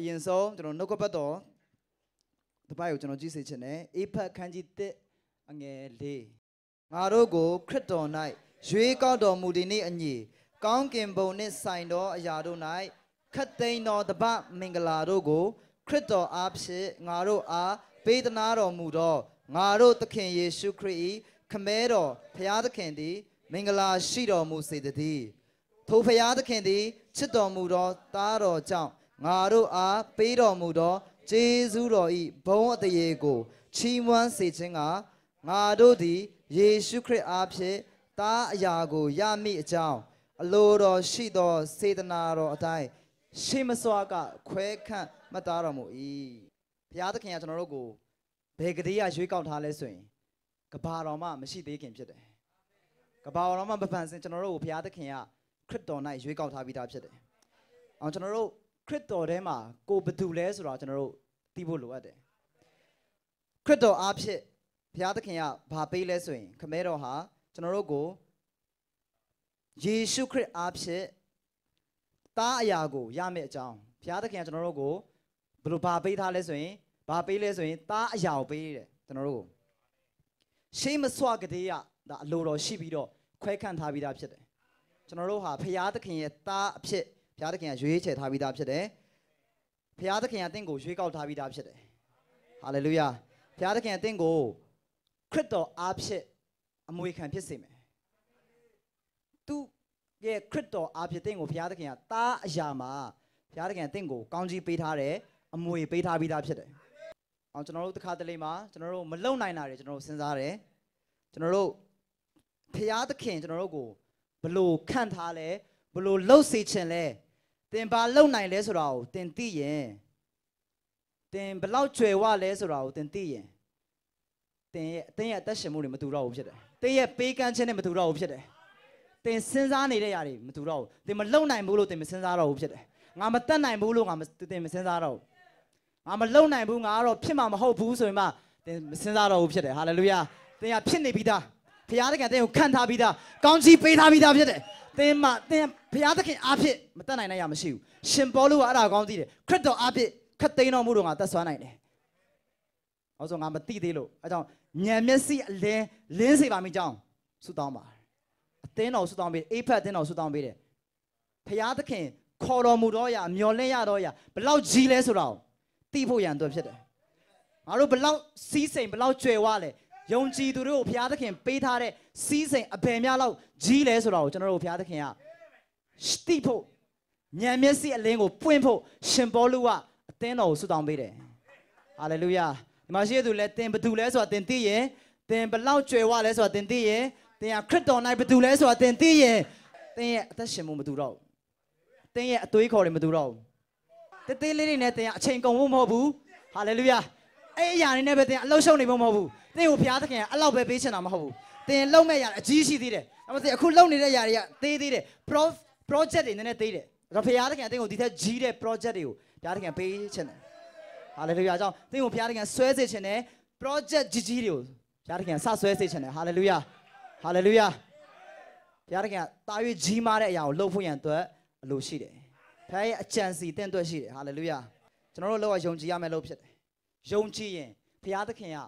အရင်ဆုံးကျွန်တော်နှုတ်ကပတ်တော်တပိုက်ကိုကျွန်တော်ကြည့်စေချင်တယ်အေဖတ်ခန်းကြီး1အငယ်၄ငါတို့ကိုခရစ်တော်၌ရွေးကောက်တော်မူသည်နေ့အညီကောင်းကင်ဘုံနှင့်ဆိုင်သောအရာတို့၌ခတ်သိမ်းသောတပမင်္ဂလာတို့ကိုခရစ်တော်အားဖြင့်ငါတို့အားပေးသနာတော်မူသောငါတို့သခင်ယေရှုခရစ်၏ခမဲတော်ဖျားသခင်သည် မင်္ဂလာရှိတော်မူစေတည်းထိုဖျားသခင်သည်ချစ်တော်မူသောသားတော်ကြောင့် ငါတို့အားပေးတော်မူသောဂျေဇုတော်၏ဘုန်းအတရေကိုချီးမွမ်းစေခြင်းကငါတို့သည်ယေရှုခရစ်အားဖြင့်သားအရာကိုရမိအကြောင်းအလိုတော်ရှိသောစေတနာတော်အတိုင်းရှိမစွာကခွဲခန့်မှတ်သားတော်မူ၏ဘုရားသခင်ကကျွန်တော်တို့ကိုဘယ်ကလေးကရွေးကောက်ထားလဲဆိုရင်ကဘာတော်မှမရှိသေးခင်ဖြစ်တယ်ကဘာတော်မှမပန်စင်ကျွန်တော်တို့ကိုဘုရားသခင်ကခရစ်တော်၌ရွေးကောက်ထားပြီးသားဖြစ်တယ်အောင်ကျွန်တော်တို့ ခရစ်တော်ထဲမှာကိုဘယ်သူလဲဆိုတော့ကျွန်တော်တို့သိဖို့လိုအပ်တယ်ခရစ်တော်အားဖြင့်ဘုရားသခင်ကဘာပေးလဲဆိုရင် ခမဲတော်ဟာကျွန်တော်တို့ကိုယေရှုခရစ်အားဖြင့်သားအရာကိုရမယ့်အကြောင်းဘုရားသခင်ကကျွန်တော်တို့ကိုဘယ်လိုဘာပေးထားလဲဆိုရင်ဘာပေးလဲဆိုရင်သားအရာကိုပေးတယ်ကျွန်တော်တို့ကိုရှေးမစွာကလေးကဒါအလိုတော်ရှိပြီးတော့ခွဲခန့်ထားပြီးသားဖြစ်တယ်ကျွန်တော်တို့ဟာဘုရားသခင်ရဲ့သားအဖြစ် ဘုရားသခင်ကရွေးချယ်ထားပြီးသားဖြစ်တယ်ဘုရားသခင်ကတင့်ကိုရွေးကောက်ထားပြီးသားဖြစ်တယ်ဟာလေလုယာဘုရားသခင်ကတင့်ကိုခရစ်တော်အားဖြင့်အမွေခံဖြစ်စေမယ်သူရဲ့ခရစ်တော်အားဖြင့်တင့်ကိုဘုရားသခင်ကသားအရာမှာဘုရားသခင်ကတင့်ကိုကောင်းကြီးပေးထားတယ်အမွေပေးထားပြီးသားဖြစ်တယ်အောင်ကျွန်တော်တို့တစ်ခါတလေမှာကျွန်တော်တို့မလုံနိုင်တာတွေကျွန်တော်တို့စဉ်းစားတယ်ကျွန်တော်တို့ဖျားသခင်ကျွန်တော်တို့ကိုဘလို့ခန့်ထားလဲဘလို့လှုပ်စေခြင်းလဲ သင်ဘာလှုပ်နိုင်လဲဆိုတာကိုသင်သိရင်သင်ဘလောက်ကျွယ်ဝလဲဆိုတာကိုသင်သိရင်သင်ရဲ့အသင်ရဲ့အသက်ရှင်မှုတွေမတူတော့ဘူးဖြစ်တယ်သင်ရဲ့ပေးကမ်းခြင်းတွေမတူတော့ဘူးဖြစ်တယ်သင်စဉ်းစားနေတဲ့ຢာတွေမတူတော့ဘူးသင်မလုံနိုင်ဘူးလို့သင်မစဉ်းစားတော့ဘူးဖြစ်တယ်ငါမတတ်နိုင်ဘူးလို့ငါမသင်မစဉ်းစားတော့ဘူးငါမလုံနိုင်ဘူးငါကတော့ဖြစ်မှာမဟုတ်ဘူးဆိုရင်မှသင်မစဉ်းစားတော့ဘူးဖြစ်တယ်ဟာလေလုယာသင်ကဖြစ်နေပြီးသား ဖခင်သခင်သင်ကိုခံထားပြီးသားကောင်းချီးပေးထားပြီးသားဖြစ်တယ်သင်မှသင်ဖခင်သခင်အားဖြင့်မတတ်နိုင်နိုင်ရမရှိဘူးရှင်ပေါလုကအဲ့ဒါကောင်းသိတယ်ခရစ်တော်အားဖြင့်ခတ်သိမ်းတော်မူတော့ငါသက်ဆွမ်းနိုင်တယ်။ဟောဆိုငါမသိသေးလို့အဲကြောင့်ညံမျက်စိအလင်းလင်းစေပါမိကြောင်းဆုတောင်းပါအသင်းတော်ဆုတောင်းပေးအိဖတ်အသင်းတော်ဆုတောင်းပေးတယ်။ဖခင်သခင်ခေါ်တော်မူတော့ရမျော်လင့်ရတော့ရဘလောက်ကြီးလဲဆိုတော့သိဖို့ရန်အတွက်ဖြစ်တယ်။ငါတို့ဘလောက်စီးစိမ်ဘလောက်ကျွယ်ဝလဲ ယုံကြည်သူတို့ကိုဘုရားသခင်ပေးထားတဲ့စီးစိမ်အဘယ်များလောက်ကြီးလဲဆိုတော့ကျွန်တော်တို့ဘုရားသခင်ကတိဖို့ဉာဏ်မျက်စိအလင်းကိုပွင့်ဖို့ရှင်ပေါလုကအသင်းတော်ကိုဆုတောင်းပေးတယ်ဟာလေလုယာဒီမှာရှိတဲ့သူလည်းသင်ဘသူလဲဆိုတာသင်သိရင်သင်ဘလောက်ကြွယ်ဝလဲဆိုတာသင်သိရင်သင်ကခရစ်တော်၌ဘသူလဲဆိုတာသင်သိရင်သင်ရဲ့အသက်ရှင်မှုမတူတော့ဘူးသင်ရဲ့အသွေးခေါ်တွေမတူတော့ဘူးတေးသေးလေးတွေနဲ့သင်ကအချိန်ကုန်ဖို့မဟုတ်ဘူးဟာလေလုယာအဲ့အရာတွေနဲ့ပဲသင်အလုံးရှုံနေဖို့မဟုတ်ဘူး သင်ကိုဘုရားသခင်ကအလောက်ပဲပေးချင်တာမဟုတ်ဘူးသင်လုံမဲ့ရအကြီးရှိသေးတယ်ဒါပေမဲ့အခုလုံနေတဲ့ຢာတွေကသေးသေးတယ် project တွေနည်းနည်းသေးတယ်ဒါဘုရားသခင်အသင်ကိုဒီထက်ကြီးတဲ့ project တွေကိုဘုရားသခင်ပေးချင်တယ်ဟာလေလုယာကြောင့်သင်ကိုဘုရားသခင်ဆွဲစေချင်တယ် project ကြီးကြီးတွေကိုဘုရားသခင်ဆဆွဲစေချင်တယ်ဟာလေလုယာဟာလေလုယာဘုရားသခင်ကတာ၍ကြီးမားတဲ့အရာကိုလှုပ်ဖို့ရန်အတွက်အလိုရှိတယ်ဘုရားရဲ့အကြံစီတင့်အတွက်ရှိတယ်ဟာလေလုယာကျွန်တော်တို့လောကယုံကြည်ရမယ်လို့ဖြစ်တယ်ယုံကြည်ရင်ဘုရားသခင်က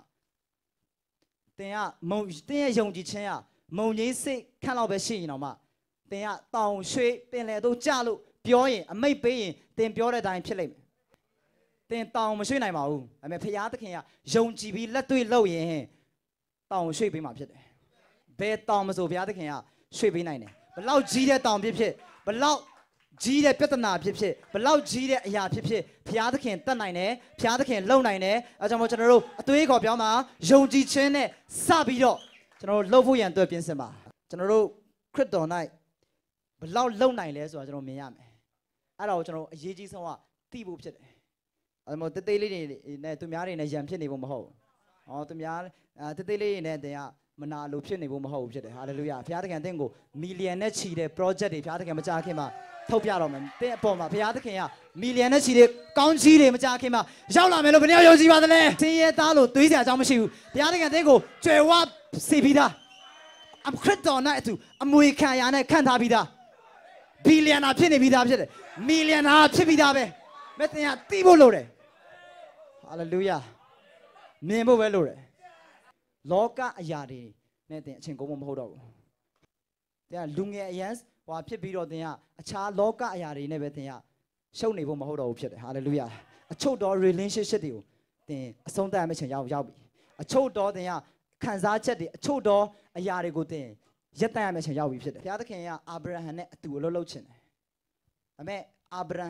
သင်ကမုံသင်ရဲ့ယုံကြည်ခြင်းကမုံကြီးစိတ်ခန့်လောက်ပဲရှိရင်တော့မှသင်ကတောင်ရွှေပင်လယ်တို့ကြလို့ပြောရင်အမိတ်ပေးရင်သင်ပြောတဲ့အတိုင်းဖြစ်လိမ့်မယ်သင်တောင်မရွှေ့နိုင်ပါဘူးဒါပေမဲ့ဘုရားသခင်ကယုံကြည်ပြီးလက်တွေ့လုပ်ရင်တောင်ရွှေ့ပေးမှာဖြစ်တယ်ဘယ်တောင်မဆိုဘုရားသခင်ကရွှေ့ပေးနိုင်တယ်ဘလောက်ကြီးတဲ့တောင်ဖြစ်ဖြစ်ဘလောက် ကြီးတဲ့ပြဿနာဖြစ်ဖြစ်ဘလောက်ကြီးတဲ့အရာဖြစ်ဖြစ်ဘုရားသခင်တတ်နိုင်တယ်ဘုရားသခင်လုံနိုင်တယ်အဲကြောင့်မို့ကျွန်တော်တို့အသွေးခေါ်ပြောင်းမှာယုံကြည်ခြင်းနဲ့စပြီးတော့ကျွန်တော်တို့လှုပ်ဖို့ရန်အတွက်ပြင်ဆင်ပါကျွန်တော်တို့ခရစ်တော်၌ဘလောက်လုံနိုင်လဲဆိုတာကျွန်တော်မြင်ရမယ်အဲ့ဒါကိုကျွန်တော်အရေးကြီးဆုံးကသိဖို့ဖြစ်တယ်အဲမို့တသေးလေးတွေနဲ့သူများတွေနဲ့ရံဖြစ်နေဖို့မဟုတ်ဟောသူများတသေးလေးတွေနဲ့တင်ကမနာလိုဖြစ်နေဖို့မဟုတ်ဘူးဖြစ်တယ်ဟာလေလုယာဘုရားသခင်အသင်ကိုမီလီယံနဲ့ချီတဲ့ project တွေဘုရားသခင်မကြားခင်မှာ ထုတ်ပြတော့မယ်တဲ့အပေါ်မှာဘုရားသခင်ကမီလီယံနဲ့ချီတဲ့ကောင်းကြီးတွေမကြားခင်မှာရောက်လာမယ်လို့ဘယ်နှယောက်ယုံကြည်ပါသလဲသင်ရဲ့သားလို့တွေးစရာအကြောင်းမရှိဘူးဘုရားသခင်အသင်ကိုကြွယ်ဝစေပြီးသားအခရစ်တော်နဲ့အတူအမွေခံရနဲ့ခံထားပြီးသားဘီလီယံနာဖြစ်နေပြီးသားဖြစ်တယ်မီလီယံနာဖြစ်ပြီးသားပဲမဲ့တင်ကတီးဖို့လိုတယ်ဟာလေလုယာမြင်ဖို့ပဲလိုတယ်လောကအရာတွေနဲ့တင်အချင်းကုန်မမဟုတ်တော့ဘူးတင်ကလူငယ်အရန် ဟွာဖြစ်ပြီးတော့တင်ကအခြားလောကအရာတွေနဲ့ပဲတင်ကရှုပ်နေဖို့မဟုတ်တော့ဘူးဖြစ်တယ်ဟာလေလုယာအချုပ်တော် relationship တွေကိုတင်အဆုံးသတ်ရမယ့်ချိန်ရောက်ရောက်ပြီအချုပ်တော်တင်ကခံစားချက်တွေအချုပ်တော်အရာတွေကိုတင်ရက်တန့်ရမယ့်ချိန်ရောက်ပြီဖြစ်တယ်ဘုရားသခင်ကအာဗြဟံနဲ့အတူအလုပ်လုပ်ချင်တယ်ဒါပေမဲ့အာဗြဟံ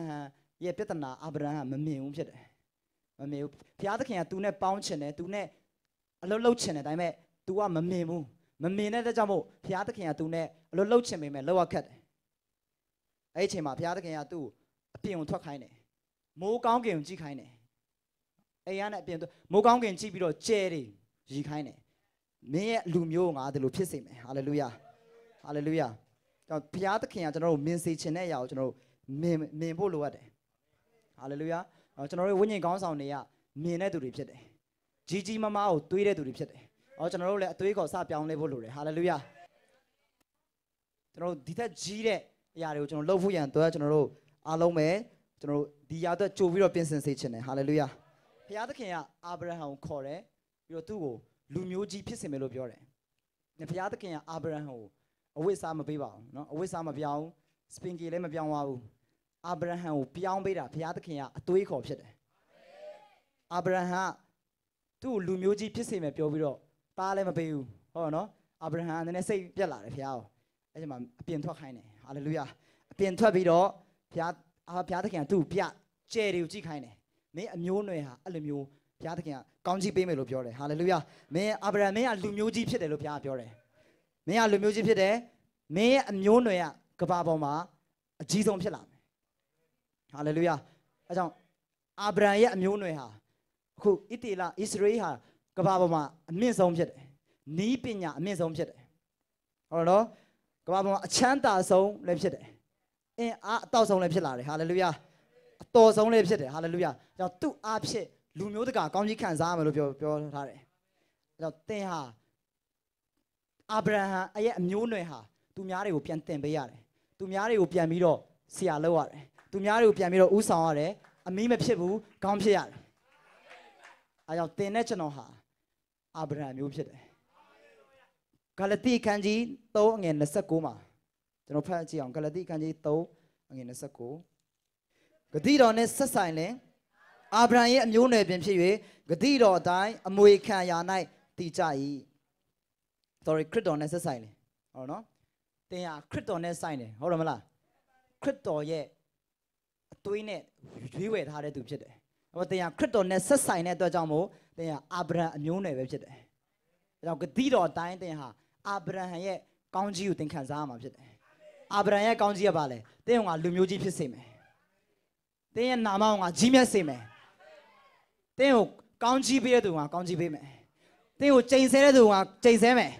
ရဲ့ပြဿနာအာဗြဟံမမြင်ဘူးဖြစ်တယ်မမြင်ဘူးဘုရားသခင်ကသူနဲ့ပေါင်းချင်တယ်သူနဲ့အလုပ်လုပ်ချင်တယ်ဒါပေမဲ့ तू ကမမြင်ဘူး မမြင်တဲ့အတွက်ကြောင့်မို့ဘုရားသခင်ကသူနဲ့အလုပ်လုပ်ချင်ပေမဲ့လောက်ရခက်တယ်အဲ့ဒီအချိန်မှာဘုရားသခင်ကသူ့ကိုအပြင်ကိုထွက်ခိုင်းတယ်မိုးကောင်းကင်ကိုကြည့်ခိုင်းတယ်အိမ်ရနဲ့အပြင်သူမိုးကောင်းကင်ကြည့်ပြီးတော့ကျဲတယ်ရီခိုင်းတယ်မင်းရဲ့လူမျိုးကိုငါဒီလိုဖြစ်စေမယ်ဟာလေလုယာဟာလေလုယာကြောင့်ဘုရားသခင်ကကျွန်တော်တို့မြင်စေခြင်းတဲ့အရာကိုကျွန်တော်တို့မြင်မြင်ဖို့လိုအပ်တယ်ဟာလေလုယာအော်ကျွန်တော်တို့ဝိညာဉ်ကောင်းဆောင်တွေကမြင်တဲ့သူတွေဖြစ်တယ်ကြီးကြီးမားမားကိုတွေးတဲ့သူတွေဖြစ်တယ် နော်ကျွန်တော်တို့လည်းအသွေးခေါ်စပြောင်းလဲဖို့လိုတယ်ဟာလေလုယာကျွန်တော်တို့ဒီထက်ကြီးတဲ့အရာတွေကိုကျွန်တော်လှုပ်ဖို့ရန်တော့ကျွန်တော်တို့အားလုံးပဲကျွန်တော်တို့ဒီရာအတွက်ကြိုပြီးတော့ပြင်ဆင်စေချင်တယ်ဟာလေလုယာဘုရားသခင်ကအာဗြဟံကိုခေါ်တယ်ပြီးတော့သူ့ကိုလူမျိုးကြီးဖြစ်စေမယ်လို့ပြောတယ်။ဘုရားသခင်ကအာဗြဟံကိုအဝိစာမပေးပါဘူးနော်အဝိစာမပြောင်းစပင်ကီလည်းမပြောင်းသွားဘူး။အာဗြဟံကိုပြောင်းပေးတာဘုရားသခင်ကအသွေးခေါ်ဖြစ်တယ်။အာဗြဟံကသူ့ကိုလူမျိုးကြီးဖြစ်စေမယ်ပြောပြီးတော့ သားလည်းမပေးဘူး။ဟုတ်နော်။အာဗြဟံကနည်းနည်းစိတ်ပြက်လာတယ်ဘုရားကို။အဲ့ဒီမှာအပြင်ထွက်ခိုင်းတယ်။ဟာလေလုယာ။အပြင်ထွက်ပြီးတော့ဘုရားအာဘုရားသခင်ကသူ့ကိုပြကျဲတွေကိုကြည့်ခိုင်းတယ်။မင်းအမျိုးနွယ်ဟာအဲ့လိုမျိုးဘုရားသခင်ကကောင်းကြီးပေးမယ်လို့ပြောတယ်ဟာလေလုယာမင်းအာဗြဟံမင်းကလူမျိုးကြီးဖြစ်တယ်လို့ဘုရားကပြောတယ်မင်းကလူမျိုးကြီးဖြစ်တယ်မင်းရဲ့အမျိုးနွယ်ကကဘာပေါ်မှာအကြီးဆုံးဖြစ်လာမယ်ဟာလေလုယာအဲကြောင့်အာဗြဟံရဲ့အမျိုးနွယ်ဟာအခုဣတေလဣသရေဟာ ကဘာပေါ်မှာအမြင့်ဆုံးဖြစ်တယ်နီးပညာအမြင့်ဆုံးဖြစ်တယ်ဟုတ်တော့ကဘာပေါ်မှာအချမ်းသာဆုံးလည်းဖြစ်တယ်အင်းအားအတော့ဆုံးလည်းဖြစ်လာတယ်ဟာလေလုယာအတော်ဆုံးလည်းဖြစ်တယ်ဟာလေလုယာအဲကြောင့်သူ့အားဖြင့်လူမျိုးတကာကောင်းကြီးခံစားရမယ်လို့ပြောပြောထားတယ်အဲကြောင့်သင်ဟာအာဗြဟံအရဲ့အမျိုးနွယ်ဟာသူများတွေကိုပြန်တင်ပေးရတယ်သူများတွေကိုပြန်ပြီးတော့ဆရာလုပ်ရတယ်သူများတွေကိုပြန်ပြီးတော့ဥဆောင်ရတယ်အမီးမဖြစ်ဘူးကောင်းဖြစ်ရတယ်အဲကြောင့်သင်နဲ့ကျွန်တော်ဟာ အာဗြဟံမျိုးဖြစ်တယ်ဂလတိခန်းကြီး3အငယ်29မှာကျွန်တော်ဖတ်ကြည့်အောင်ဂလတိခန်းကြီး3အငယ်29ဂတိတော်နဲ့ဆက်ဆိုင်လင်အာဗြဟံရဲ့အမျိုးနွယ်ပင်ဖြစ်၍ဂတိတော်အတိုင်းအမွေခံရာ၌တည်ကြ၏။ sorry ခရစ်တော်နဲ့ဆက်ဆိုင်လေ။ဟုတ်နော်။တင်ဟာခရစ်တော်နဲ့ဆိုင်တယ်ဟုတ်တယ်မလား။ခရစ်တော်ရဲ့အသွေးနဲ့ရွေးဝယ်ထားတဲ့သူဖြစ်တယ်။ဟောတင်ဟာခရစ်တော်နဲ့ဆက်ဆိုင်တဲ့အတွက်ကြောင့်မို့ တင်ဟာအာဗြဟံအမျိုးနွယ်ပဲဖြစ်တယ်။ဒါကြောင့်ဂတိတော်အတိုင်းတင်ဟာအာဗြဟံရဲ့ကောင်းကြီးကိုသင်ခံစားရမှာဖြစ်တယ်။အာဗြဟံရဲ့ကောင်းကြီးကဘာလဲ။တင်ကလူမျိုးကြီးဖြစ်စေမယ်။တင်ရဲ့နာမကကြီးမြတ်စေမယ်။တင်းကိုကောင်းကြီးပေးတဲ့သူကကောင်းကြီးပေးမယ်တင်းကိုချိန်ဆတဲ့သူကချိန်ဆမယ်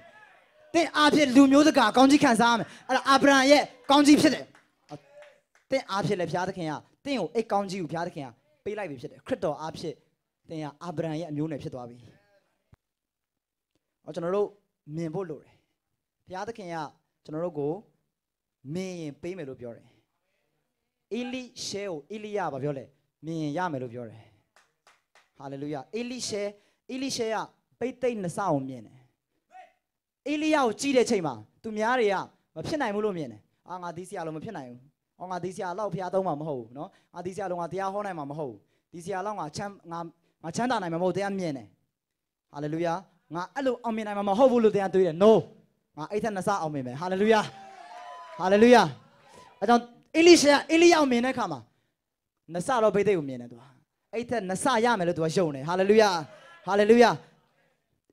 တင်းအားဖြင့်လူမျိုးစကားကောင်းကြီးခံစားရမယ်အဲ့ဒါအာဗြဟံရဲ့ကောင်းကြီးဖြစ်တယ်တင်းအားဖြင့်လည်းဘုရားသခင်ကတင်းကိုအိတ်ကောင်းကြီးကိုဘုရားသခင်ကပေးလိုက်ပြီဖြစ်တယ်ခရစ်တော်အားဖြင့် သင်ဟာအာဗြဟံရဲ့အမျိုးနွယ်ဖြစ်သွားပြီ။ဟောကျွန်တော်တို့မြင်ဖို့လိုတယ်။ဘုရားသခင်ကကျွန်တော်တို့ကိုမြင်ရင်ပေးမယ်လို့ပြောတယ်။အီလိရှဲကိုအီလိယကပြောလဲမြင်ရင်ရမယ်လို့ပြောတယ်။ဟာလေလုယအီလိရှဲအီလိရှဲကပိတ်သိမ့်နှစအောင်မြင်တယ်။အီလိယကိုကြည့်တဲ့ချိန်မှာသူများတွေကမဖြစ်နိုင်ဘူးလို့မြင်တယ်။အာငါဒီဆရာလုံးမဖြစ်နိုင်ဘူး။အော်ငါဒီဆရာလောက်ဘုရားသုံးမှာမဟုတ်ဘူးနော်။ငါဒီဆရာလုံးကတရားဟောနိုင်မှာမဟုတ်ဘူး။ဒီဆရာလောက်ကချမ်းငါ ငါချမ်းသာနိုင်မှာမဟုတ်တရားမြင်တယ်ဟာလေလုယာငါအဲ့လိုအောင်မြင်နိုင်မှာမဟုတ်ဘူးလို့တရားတွေးတယ် no ငါအဲ့ထက်နှစအောင်မြင်မယ်ဟာလေလုယာဟာလေလုယာအဲကြောင့်အေလိရှဲအေလိယကိုမြင်တဲ့အခါမှာနှစတော့ဘိသိက်ကိုမြင်တယ်သူကအဲ့ထက်နှစရမယ်လို့သူကယုံတယ်ဟာလေလုယာဟာလေလုယာ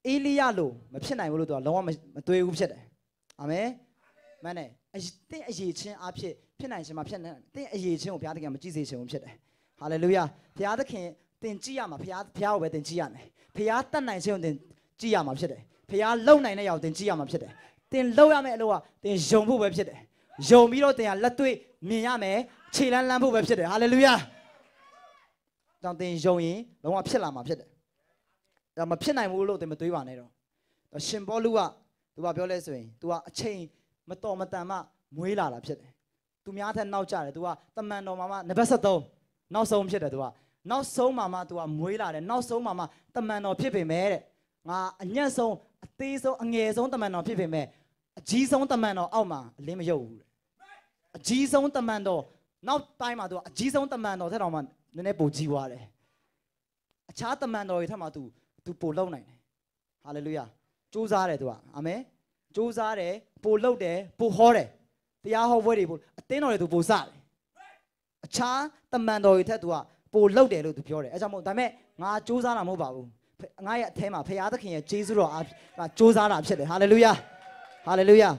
အေလိယလို့မဖြစ်နိုင်ဘူးလို့သူကလုံးဝမတွေးဘူးဖြစ်တယ်အာမင်မန်နဲ့အတင်းအရေးချင်းအဖြစ်ဖြစ်နိုင်ခြင်းမဖြစ်နိုင်တင်းအရေးချင်းကိုဘုရားသခင်မကြည့်စေချင်ဘူးဖြစ်တယ်ဟာလေလုယာဘုရားသခင် တင်ကြည့်ရမှာဘုရားဘုရားကိုပဲတင်ကြည့်ရမယ်ဘုရားတတ်နိုင်ခြင်းကိုတင်ကြည့်ရမှာဖြစ်တယ်ဘုရားလုံနိုင်တဲ့ရောက်တင်ကြည့်ရမှာဖြစ်တယ်တင်လုံရမယ့်အလုပ်ကတင်ယုံဖို့ပဲဖြစ်တယ်ယုံပြီးတော့တင်ကလက်တွေ့မြင်ရမယ်ခြေလန်းလန်းဖို့ပဲဖြစ်တယ်ဟာလေလုယာကြောင့်သင်ယုံရင်လုံးဝဖြစ်လာမှာဖြစ်တယ်။ဒါမဖြစ်နိုင်ဘူးလို့သင်မတွေးပါနဲ့တော့။ရှင်ဘောလူကသူကပြောလဲဆိုရင် तू ကအချိန်မတော်မတန်မှမွေးလာတာဖြစ်တယ်။ तू များထက်နောက်ကျတယ်။ तू ကတမန်တော်မှာမှနံပါတ်73 နောက်ဆုံးဖြစ်တယ်သူက နောက်ဆုံးမှမှသူကမွေးလာတယ်နောက်ဆုံးမှမှတမန်တော်ဖြစ်ပေမဲ့တဲ့ငါအညံ့ဆုံးအသေးဆုံးအငယ်ဆုံးတမန်တော်ဖြစ်ပေမဲ့အကြီးဆုံးတမန်တော်အောက်မှာအလင်းမရုပ်ဘူးတဲ့အကြီးဆုံးတမန်တော်နောက်တိုင်းမှာသူကအကြီးဆုံးတမန်တော်ထက်တောင်မှနည်းနည်းပိုကြီးသွားတယ်အခြားတမန်တော်တွေထက်မှသူသူပိုလုံနိုင်တယ်ဟာလေလုယာစူးစားတယ်သူကအာမင်စူးစားတယ်ပိုလုံတယ်ပိုဟောတယ်တရားဟောပွဲတွေပိုအသင်းတော်တွေသူပိုစတယ်အခြားတမန်တော်တွေထက်သူက ပိုလုံတယ်လို့သူပြောတယ်အဲကြောင့်မို့ဒါပေမဲ့ငါစူးစားတာမဟုတ်ပါဘူးငါရဲ့အထဲမှာဖခင်သခင်ရဲ့ဂျေဇုတော်အားစူးစားတာဖြစ်တယ်ဟာလေလုယာဟာလေလုယာ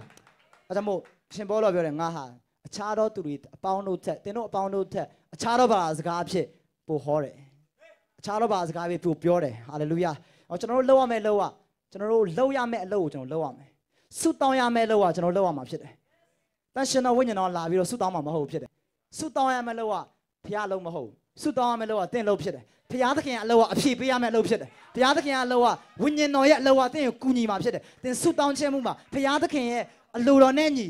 အဲကြောင့်မို့ရှင်ဘောတော်ပြောတယ်ငါဟာအခြားသောသူတွေအပေါင်းတို့ထက်သင်တို့အပေါင်းတို့ထက်အခြားသောဘာသာစကားအဖြစ်ပိုဟောတယ်အခြားသောဘာသာစကားအဖြစ်ပိုပြောတယ်ဟာလေလုယာအော်ကျွန်တော်တို့လောက်ရမယ့်လောကကျွန်တော်တို့လောက်ရမယ့်အလုပ်ကိုကျွန်တော်လောက်ရမယ်ဆုတောင်းရမယ့်လောကကျွန်တော်လောက်ရမှာဖြစ်တယ်တန်ရှင်တော်ဝိညာဉ်တော်လာပြီးတော့ဆုတောင်းမှာမဟုတ်ဖြစ်တယ်ဆုတောင်းရမယ့်လောကဖះလုံးမဟုတ် ဆုတောင်းရမယ့်လောကတင့်လို့ဖြစ်တယ်ဖះသခင်အလောကအဖြေပေးရမယ့်အလုပ်ဖြစ်တယ်ဖះသခင်အလောကဝိညာဉ်တော်ရဲ့အလောကတင့်ကိုကူညီမှာဖြစ်တယ်တင်ဆုတောင်းခြင်းမှုမှာဖះသခင်ရဲ့အလိုတော်နဲ့ညီ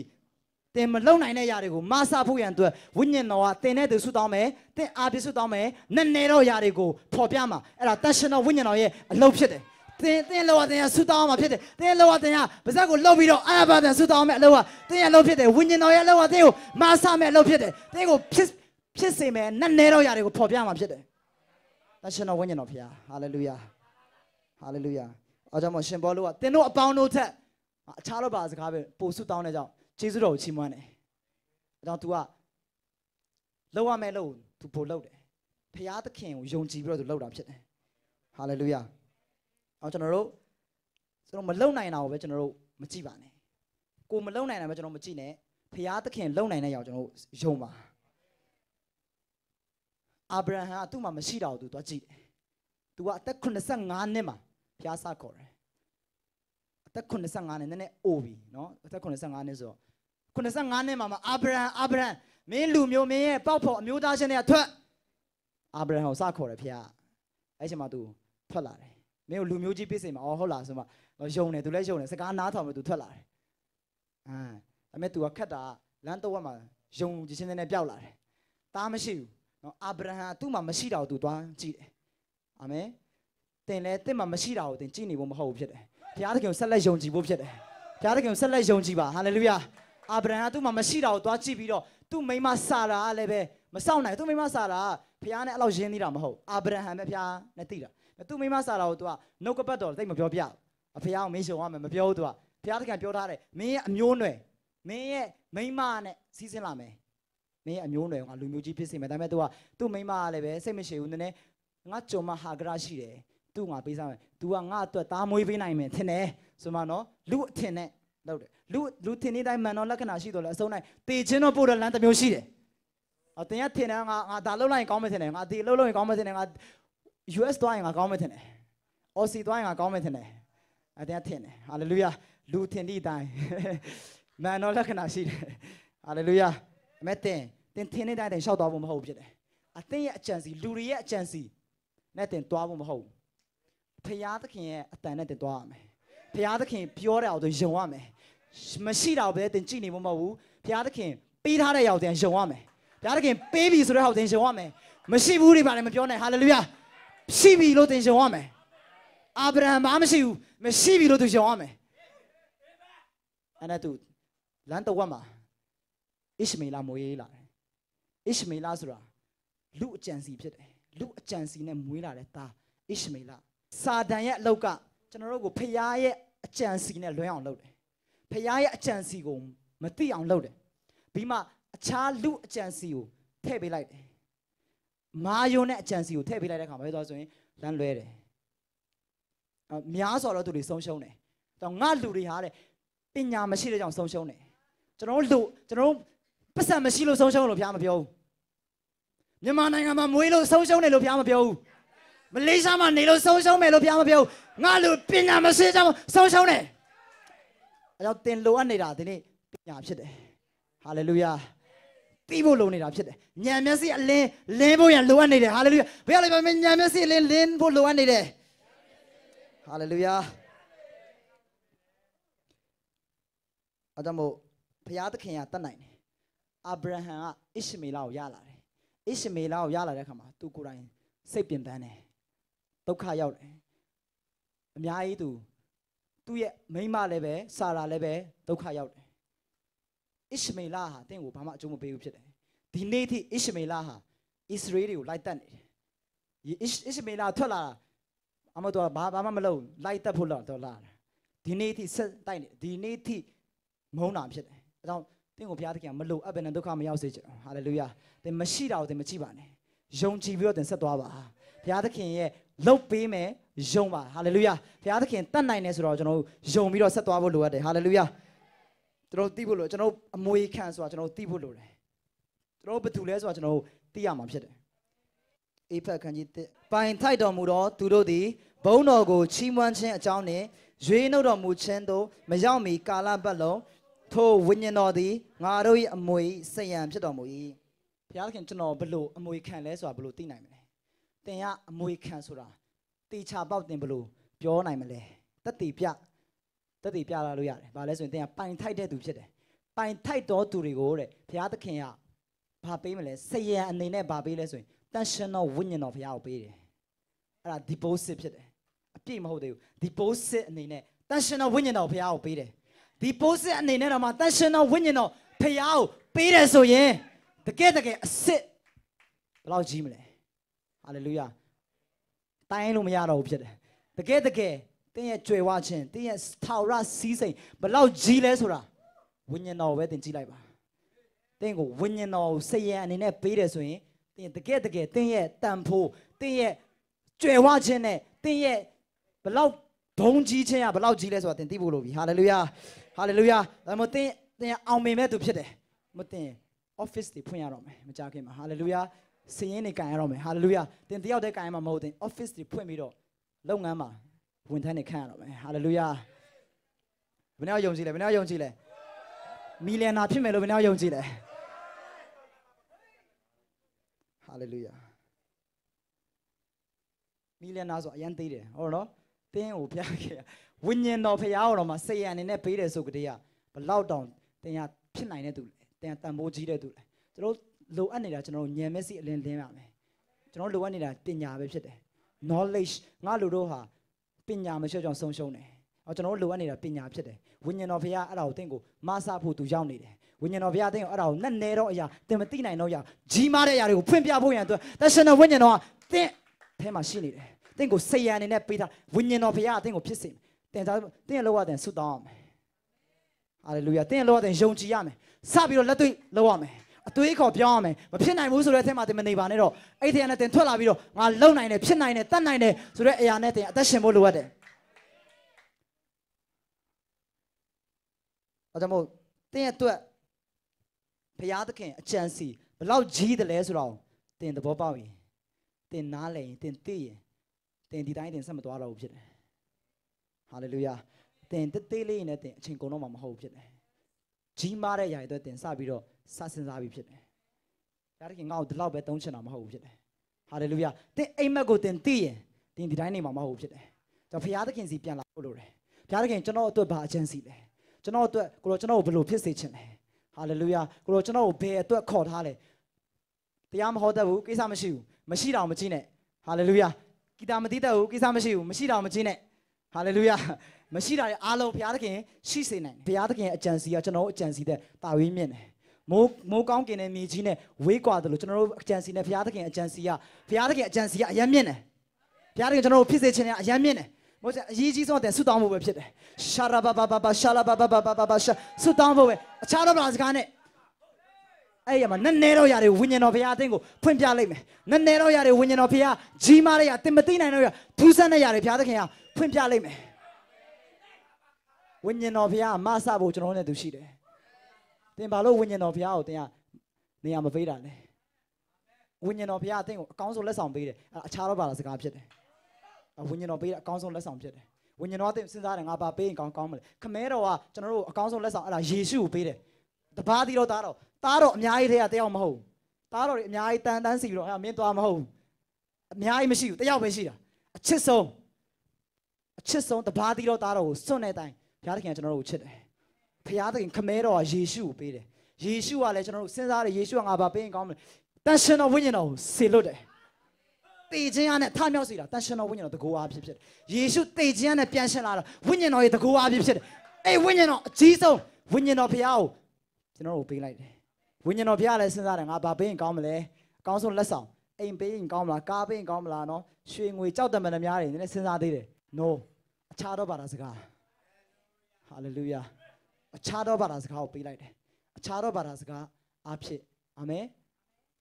တင်မလုံနိုင်တဲ့ຢာတွေကိုမဆဖို့ရန်အတွက်ဝိညာဉ်တော်ကတင်တဲ့သူဆုတောင်းမယ်တင်အားပြဆုတောင်းမယ်နည်းနည်းတော့ຢာတွေကိုဖော်ပြမှာအဲ့ဒါတန်ရှင်တော်ဝိညာဉ်တော်ရဲ့အလုပ်ဖြစ်တယ်တင်းတင်းလောကတင်းရဆူတောင်းမှာဖြစ်တယ်တင်းလောကတင်းရပါဇက်ကိုလှုပ်ပြီးတော့အာဘာပြန်ဆူတောင်းမယ်အလုပ်ကတင်းရလှုပ်ဖြစ်တယ်ဝိညာဉ်တော်ရဲ့အလုပ်ကတင်းကိုမာဆမယ်အလုပ်ဖြစ်တယ်တင်းကိုဖြစ် ဖြစ်စေမယ်နက်နဲတော့ຢာတွေကိုဖော်ပြမှာဖြစ်တယ်တန်ရှင်တော်ဝိညာဉ်တော်ဖခင်ဟာလေလုယာဟာလေလုယာအားကြောင့်မရှင်ဘောလို့ကတင်းတို့အပေါင်းတို့ထက်အခြားတော့ပါစကားပဲပို့ဆူတောင်းတဲ့ကြောင့်ဂျေဇုတော်ကိုချီးမွမ်းတယ်အဲကြောင့် तू ကလောက်ရမယ်လို့ तू ပို့လုပ်တယ်ဖခင်သခင်ကိုယုံကြည်ပြီးတော့ तू လုပ်တာဖြစ်တယ်ဟာလေလုယာအောင်ကျွန်တော်တို့ကျွန်တော်မလုံနိုင်တာကိုပဲကျွန်တော်တို့မကြည့်ပါနဲ့ကိုမလုံနိုင်တာပဲကျွန်တော်မကြည့်နဲ့ဖခင်သခင်လုံနိုင်တဲ့ရောက်ကျွန်တော်တို့ယုံပါ အာဗြဟံကသူ့မှာမရှိတာကိုသူသွားကြည့်တယ်။ तू ကအသက်85နှစ်မှာဖျားဆခေါ်တယ်။အသက်85နှစ်နည်းနည်းအိုပြီနော်အသက်85နှစ်ဆိုတော့85နှစ်မှာမှအာဗြဟံအာဗြဟံမင်းလူမျိုးမင်းရဲ့ပေါက်ဖော်အမျိုးသားချင်းတွေကထွက်အာဗြဟံကိုစခေါ်တယ်ဖျား။အဲ့ချိန်မှာ तू ထွက်လာတယ်။မင်းကိုလူမျိုးကြီးပြစ်စင်မှာအော်ဟုတ်လားဆိုမှယုံတယ် तू လည်းယုံတယ်စကားနားထောင်ပြီး तू ထွက်လာတယ်။အာဒါပေမဲ့ तू ကခက်တာလမ်းတော့မှာယုံကြည်ချင်းနဲ့ပျောက်လာတယ်။ตาမရှိဘူး နော်အာဗြဟံသူ့မှာမရှိတာကိုသူသွားကြည့်တယ်အာမင်သင်လည်းသင်မှာမရှိတာကိုသင်ကြည့်နေဖို့မဟုတ်ဘူးဖြစ်တယ်ဘုရားသခင်ကိုဆက်လက်ယုံကြည်ဖို့ဖြစ်တယ်ဘုရားသခင်ကိုဆက်လက်ယုံကြည်ပါဟာလေလုယာအာဗြဟံသူ့မှာမရှိတာကိုသွားကြည့်ပြီးတော့သူ့မိမဆာရာလည်းပဲမဆောင်နိုင်သူ့မိမဆာရာဘုရားနဲ့အဲ့လောက်ယဉ်သေးတာမဟုတ်အာဗြဟံပဲဘုရားနဲ့တိတာသူ့မိမဆာရာကိုသူကနှုတ်ကပတ်တော်တိတ်မပြောပြဘူးအဖေအောင်မင်းရှုံရမယ်မပြောဘူးသူကဘုရားသခင်ပြောထားတယ်မင်းရဲ့အမျိုးနွယ်မင်းရဲ့မိမနဲ့စီးဆင်းလာမယ် မင်းရဲ့အမျိုးနွယ်ကလူမျိုးကြီးဖြစ်စေမယ်ဒါပေမဲ့ तू ကသူ့မိမကလည်းပဲစိတ်မရှိဘူးနည်းနည်းငါကြုံမဟာကရရှိတယ်သူ့ငါပေးစားမယ် तू ကငါအတွက်သားမွေးပေးနိုင်မယ်ထင်တယ်ဆိုမှနော်လူအထင်နဲ့လုပ်တယ်လူလူထင်နေတိုင်းမှန်တော့လက္ခဏာရှိတော့လဲအစုံတိုင်းတေချင်းတော့ပို့တဲ့လမ်းတစ်မျိုးရှိတယ်အတင်ရထင်တယ်ငါငါဒါလှုပ်လိုက်ရင်ကောင်းမယ်ထင်တယ်ငါဒီလှုပ်လို့ရင်ကောင်းမယ်ထင်တယ်ငါ US သွားရင်ငါကောင်းမယ်ထင်တယ်။ Aussie သွားရင်ငါကောင်းမယ်ထင်တယ်။အဲတရားထင်တယ်။ Hallelujah လူထင်သည့်အတိုင်းမန်တော်လက္ခဏာရှိတယ်။ Hallelujah အမေတင်တင်ထင်တဲ့တိုင်းတင်လျှောက်သွားဖို့မဟုတ်ဖြစ်တယ်။အသင်ရဲ့အကြံစီလူတွေရဲ့အကြံစီနဲ့တင်သွားဖို့မဟုတ်ဘူး။ဖရာသခင်ရဲ့အတန်နဲ့တင်သွားရမယ်။ဖရာသခင်ပြောတဲ့အောင်ဆိုယုံရမယ်။မရှိတာပဲတင်ကြည့်နေဖို့မဟုတ်ဘူး။ဖရာသခင်ပေးထားတဲ့ရောက်တင်ယုံရမယ်။ဘုရားသခင်ပေးပြီဆိုတဲ့ဟောက်တင်ယုံရမယ်။မရှိဘူးတွေပါလည်းမပြောနဲ့ဟာလေလုယာ။ရှိပြီလို့သင်ယုံရမယ်အာဗြဟံဘာမရှိဘူးမရှိပြီလို့သူယုံရမယ်အဲ့ဒါသူလမ်းတော့မှာ ဣရှမေလမွေးလာတယ်ဣရှမေလဆိုတာလူအကြံစီဖြစ်တယ်လူအကြံစီနဲ့မွေးလာတဲ့သားဣရှမေလစာတန်ရဲ့အလောက်ကကျွန်တော်တို့ကိုဖျားရဲ့အကြံစီနဲ့လွှဲအောင်လုပ်တယ်ဖျားရဲ့အကြံစီကိုမသိအောင်လုပ်တယ်ပြီးမှအခြားလူအကြံစီကိုထည့်ပေးလိုက်တယ်မာယုံနဲ့အကြံစီကိုထည့်ပေးလိုက်တဲ့အခါမှာပဲသွားဆိုရင်လမ်းလွဲတယ်အများစွာတော့သူတွေဆုံးရှုံးတယ်တော့ငါလူတွေဟာတဲ့ပညာမရှိတဲ့ကြောင့်ဆုံးရှုံးတယ်ကျွန်တော်တို့ကျွန်တော်တို့ ပတ်စံမရှိလို့ဆုံးရှုံးလို့ဘုရားမပြောဘူးမြန်မာနိုင်ငံမှာမွေးလို့ဆုံးရှုံးတယ်လို့ဘုရားမပြောဘူးမလေးရှားမှာနေလို့ဆုံးရှုံးမယ်လို့ဘုရားမပြောဘူးငါလူပညာမရှိတဲ့ကြောင့်ဆုံးရှုံးတယ်အဲကြောင့်သင်လိုအပ်နေတာဒီနေ့ပညာဖြစ်တယ်ဟာလေလုယာသိဖို့လိုနေတာဖြစ်တယ်။ဉာဏ်မျက်စိအလင်းလင်းဖို့ရန်လိုအပ်နေတယ်။ဟာလေလုယာ။ဘုရားလည်းပါမယ်ဉာဏ်မျက်စိအလင်းလင်းဖို့လိုအပ်နေတယ်။ဟာလေလုယာ။အဲဒါမို့ဘုရားသခင်ကတတ်နိုင်တယ်။ အာဗြဟံကဣရှမေလကိုရလာတယ်ဣရှမေလကိုရလာတဲ့အခါမှာသူကိုယ်တိုင်စိတ်ပင်ပန်းတယ်ဒုက္ခရောက်တယ်အများကြီးသူသူ့ရဲ့မိန်းမလည်းပဲစာရာလည်းပဲဒုက္ခရောက်တယ်ဣရှမေလဟာတင့်ကိုဘာမှအကျိုးမပေးဘူးဖြစ်တယ်ဒီနေ့ထိဣရှမေလဟာဣသရေလတွေကိုလိုက်တက်နေတယ်ဣရှမေလထွက်လာတာအမတော်ဘာဘာမှမလုပ်လိုက်တက်ဖို့တော့တော်လာတာဒီနေ့ထိဆက်တိုက်နေဒီနေ့ထိမုန်းတာဖြစ်တယ်အဲကြောင့်တ င့်ကိုဘုရားသခင်ကမလို့အပ်ပဲနဲ့ဒုက္ခမရောက်စေချင်ဟာလေလုယာသင်မရှိတာကိုသင်မကြည့်ပါနဲ့ယုံကြည်ပြီးတော့သင်ဆက်သွားပါဘုရားသခင်ရဲ့လှုပ်ပေးမယ်ယုံပါဟာလေလုယာဘုရားသခင်တတ်နိုင်တယ်ဆိုတော့ကျွန်တော်တို့ယုံပြီးတော့ဆက်သွားဖို့လိုအပ်တယ်ဟာလေလုယာကျွန်တော်သိဖို့လိုကျွန်တော်အမွေခံဆိုတာကျွန်တော်သိဖို့လိုတယ်ကျွန်တော်ဘယ်သူလဲဆိုတာကျွန်တော်သိရမှာဖြစ်တယ်အေဖက်ခန်းကြီးတစ်ပိုင်ထိုက်တော်မူသောသူတို့သည်ဘုန်းတော်ကိုချီးမွမ်းခြင်းအကြောင်းနှင့်ရွေးနှုတ်တော်မူခြင်းသို့မရောက်မီကာလပတ်လုံး ထိုဝိညာဉ်တော်သည်ငါတို့၏အမွေစယံဖြစ်တော်မူ၏ဘုရားသခင်ကျွန်တော်ဘလို့အမွေခံလဲဆိုတာဘလို့သိနိုင်မလဲသင်ကအမွေခံဆိုတာတေချာပေါက်တင်ဘလို့ပြောနိုင်မလဲတက်တီပြတက်တီပြလာလို့ရတယ်ဘာလဲဆိုရင်သင်ကပိုင်ထိုက်တဲ့သူဖြစ်တယ်ပိုင်ထိုက်တော်သူတွေကိုတဲ့ဘုရားသခင်ကဘာပေးမလဲစယံအနေနဲ့ဘာပေးလဲဆိုရင်တန်ရှင်တော်ဝိညာဉ်တော်ဘုရားကိုပေးတယ်အဲ့ဒါ deposit ဖြစ်တယ်အပြည့်မဟုတ်သေးဘူး deposit အနေနဲ့တန်ရှင်တော်ဝိညာဉ်တော်ဘုရားကိုပေးတယ် deposit အနေနဲ့တော့မှတန်ရှင်တော်ဝိညာဉ်တော်ဘုရားကိုပေးတယ်ဆိုရင်တကယ်တကယ်အစ်စ်ဘယ်လောက်ကြီးမလဲဟာလေလုယာတိုင်းလို့မရတော့ဘူးဖြစ်တယ်တကယ်တကယ်တင်းရဲ့ကြွယ်ဝခြင်းတင်းရဲ့ထာဝရစီးစိမ်ဘယ်လောက်ကြီးလဲဆိုတာဝိညာဉ်တော်ပဲတင်ကြည့်လိုက်ပါတင်းကိုဝိညာဉ်တော်ကိုစယံအနေနဲ့ပေးတယ်ဆိုရင်တင်းတကယ်တကယ်တင်းရဲ့တန်ဖိုးတင်းရဲ့ကြွယ်ဝခြင်းနဲ့တင်းရဲ့ဘယ်လောက်ဘုံကြီးခြင်းကဘယ်လောက်ကြီးလဲဆိုတာတင်သိဖို့လိုပြီဟာလေလုယာ ဟာလေလုယာဒါမှမဟုတ်တင်းတင်းအောင်မြင်မဲ့သူဖြစ်တယ်မတင် office တွေဖွင့်ရတော့မယ်မကြခင်မှာဟာလေလုယာစည်ရင်တွေကန်ရတော့မယ်ဟာလေလုယာတင်တယောက်တည်းကန်ရမှာမဟုတ်ဘူး office တွေဖွင့်ပြီးတော့လုပ်ငန်းမှာဝန်ထမ်းတွေခန့်ရတော့မယ်ဟာလေလုယာဘယ်နှယောက်ယုံကြည်လဲဘယ်နှယောက်ယုံကြည်လဲမီလီယံနာဖြစ်မယ်လို့ဘယ်နှယောက်ယုံကြည်လဲဟာလေလုယာမီလီယံနာဆိုအရင်သေးတယ်ဟုတ်တော့တင်းကိုဖျားခဲ့ ဝိညာဉ်တော်ဖျားတော်မှာစေရန်အနေနဲ့ပေးတယ်ဆိုကြတဲ့ကဘလောက်တောင်တင်းရဖြစ်နိုင်တဲ့သူလဲတင်တန်ဖိုးကြီးတဲ့သူလဲကျွန်တော်လိုအပ်နေတာကျွန်တော်ညံမျက်စိအလင်းလင်းပါမယ်ကျွန်တော်လိုအပ်နေတာပညာပဲဖြစ်တယ် knowledge ငါလူတို့ဟာပညာမရှိကြောင်ဆုံးရှုံးတယ်အော်ကျွန်တော်လိုအပ်နေတာပညာဖြစ်တယ်ဝိညာဉ်တော်ဘုရားအဲ့ဒါကိုတင့်ကိုမဆဖို့သူရောက်နေတယ်ဝိညာဉ်တော်ဘုရားတင့်ကိုအဲ့ဒါကိုနဲ့နေတော့အရာတင်မသိနိုင်တော့အရာကြီးမားတဲ့အရာတွေကိုဖွင့်ပြဖို့ရန်အတွက်တရှင်တော်ဝိညာဉ်တော်ကတင့်အဲမှာရှိနေတယ်တင့်ကိုစေရန်အနေနဲ့ပေးတာဝိညာဉ်တော်ဘုရားကတင့်ကိုဖြစ်စေတယ် တင်သားတင့်ရဲ့လောကတင်ဆုတောင်းရမယ်ဟာလေလုယာတင့်ရဲ့လောကတင်ယုံကြည်ရမယ်စပြီးတော့လက်တွေ့လောက်ရမယ်အသွေးခေါ်ပြောင်းရမယ်မဖြစ်နိုင်ဘူးဆိုတဲ့အထက်မှာတင်မနေပါနဲ့တော့အဲ့ဒီအရာနဲ့တင်ထွက်လာပြီးတော့ငါလုံနိုင်တယ်ဖြစ်နိုင်တယ်တတ်နိုင်တယ်ဆိုတဲ့အရာနဲ့တင်အသက်ရှင်ဖို့လိုအပ်တယ်အဲဒါမို့တင်ရဲ့အတွက်ဘုရားသခင်အကြံစီဘလောက်ကြီးတယ်လဲဆိုတော့တင်သဘောပေါက်ရင်တင်နားလည်ရင်တင်သိရင်တင်ဒီတိုင်းတင်ဆက်မသွားတော့ဘူးဖြစ်တယ် ဟာလေလုယာတင်တသေးလေးနဲ့တင်အချိန်ကုန်တော့မှာမဟုတ်ဘူးဖြစ်တယ်ကြီးမားတဲ့ຢာတွေအတွက်တင်စပြီးတော့စစဉ်းစားပြီးဖြစ်တယ်။ဒါတခင်ငါ့ကိုဒီလောက်ပဲသုံးချင်တာမဟုတ်ဘူးဖြစ်တယ်။ဟာလေလုယာ။တင်အိမ်မက်ကိုတင်သိရင်တင်ဒီတိုင်းနေမှာမဟုတ်ဘူးဖြစ်တယ်။ကျွန်တော်ဘုရားသခင်စီပြန်လာဖို့လိုတယ်။ဘုရားသခင်ကျွန်တော်အတွက်ဘာအချမ်းစီလဲ။ကျွန်တော်အတွက်ကိုလိုကျွန်တော်ကိုဘယ်လိုဖြစ်စေချင်လဲ။ဟာလေလုယာ။ကိုလိုကျွန်တော်ကိုဘယ်အတွက်ခေါ်ထားလဲ။တရားမဟောတတ်ဘူးကိစ္စမရှိဘူး။မရှိတော့မကြည့်နဲ့။ဟာလေလုယာ။ဂီတာမတီးတတ်ဘူးကိစ္စမရှိဘူး။မရှိတော့မကြည့်နဲ့။ ဟာလေလုယာ။မရှိတာတွေအားလုံးဘုရားသခင်ရှိစေနိုင်ဘုရားသခင်ရဲ့အကြံစီကကျွန်တော်အကြံစီတဲ့တာဝေးမြင့်တယ်မိုးမိုးကောင်းကင်တဲ့မြေကြီးနဲ့ဝေးကွာတယ်လို့ကျွန်တော်တို့အကြံစီနဲ့ဘုရားသခင်အကြံစီကဘုရားသခင်အကြံစီကအယံမြင့်တယ်ဘုရားသခင်ကျွန်တော်တို့ဖြစ်စေခြင်းနဲ့အယံမြင့်တယ်မို့အရေးကြီးဆုံးတဲ့ဆုတောင်းဖို့ပဲဖြစ်တယ်ရှာရာဘာဘာဘာဘာရှာလာဘာဘာဘာဘာဘာရှာဆုတောင်းဖို့ပဲအခြားတော့ဘာစကားနဲ့ အဲ့ရမှာနည်းနည်းတော့ရတယ်ဝိညာဉ်တော်ဘုရားအသင်းကိုဖွင့်ပြလိုက်မယ်နည်းနည်းတော့ရတယ်ဝိညာဉ်တော်ဘုရားကြီးမားတဲ့ရတင်မသိနိုင်တော့ရထူးဆန်းတဲ့ရတယ်ဘုရားသခင်ကဖွင့်ပြလိုက်မယ်ဝိညာဉ်တော်ဘုရားမဆဖို့ကျွန်တော်နဲ့သူရှိတယ်။သင်ဘာလို့ဝိညာဉ်တော်ဘုရားကိုသင်ကနေရာမပေးတာလဲ။ဝိညာဉ်တော်ဘုရားအသင်ကိုအကောင်းဆုံးလက်ဆောင်ပေးတယ်။အဲအခြားတော့ပါလားစကားဖြစ်တယ်။ဝိညာဉ်တော်ပေးတဲ့အကောင်းဆုံးလက်ဆောင်ဖြစ်တယ်။ဝိညာဉ်တော်အသင်စဉ်းစားတယ်ငါဘာပေးရင်ကောင်းကောင်းမလဲ။ခမဲတော်ကကျွန်တော်တို့အကောင်းဆုံးလက်ဆောင်အဲ့ဒါယေရှုကိုပေးတယ်။ တပါးသီးတော့သားတော့သားတော့အများကြီးတည်းကတယောက်မဟုတ်ဘူး။သားတော်တွေအများကြီးတန်တန်းစီပြီးတော့အဲ့မင်းသွားမဟုတ်ဘူး။အများကြီးမရှိဘူးတယောက်ပဲရှိတာ။အချစ်ဆုံးအချစ်ဆုံးတပါးသီးတော့သားတော်ကိုစွန့်တဲ့အတိုင်းဘုရားသခင်ကကျွန်တော်တို့ကိုချစ်တယ်ဘုရားသခင်ခမဲတော်ကယေရှုကိုပေးတယ်ယေရှုကလည်းကျွန်တော်တို့စဉ်းစားတယ်ယေရှုကငါဘာပေးရင်ကောင်းမလဲတန်ရှင်တော်ဝိညာဉ်တော်ကိုစေလွတ်တယ်တေခြင်းအားနဲ့ထမြောက်စေတာတန်ရှင်တော်ဝိညာဉ်တော်တကူအားဖြစ်ဖြစ်တယ်ယေရှုတေခြင်းအားနဲ့ပြန်ရှင်လာတော့ဝိညာဉ်တော်ရဲ့တကူအားဖြစ်ဖြစ်တယ်အဲ့ဝိညာဉ်တော်အကြီးဆုံးဝိညာဉ်တော်ဘုရားကို ကျွန်တော်တို့ပေးလိုက်တယ်ဝိညာဉ်တော်ဘုရားလည်းစဉ်းစားတယ်ငါဘာပေးရင်ကောင်းမလဲအကောင်းဆုံးလက်ဆောင်အိမ်ပေးရင်ကောင်းမလားကားပေးရင်ကောင်းမလားနော်ရွှေငွေကြောက်တမန်များတွေနည်းနည်းစဉ်းစားသေးတယ် no အခြားတော့ပါတာစကား hallelujah အခြားတော့ပါတာစကားကိုပေးလိုက်တယ်အခြားတော့ပါတာစကားအားဖြင့်အာမင်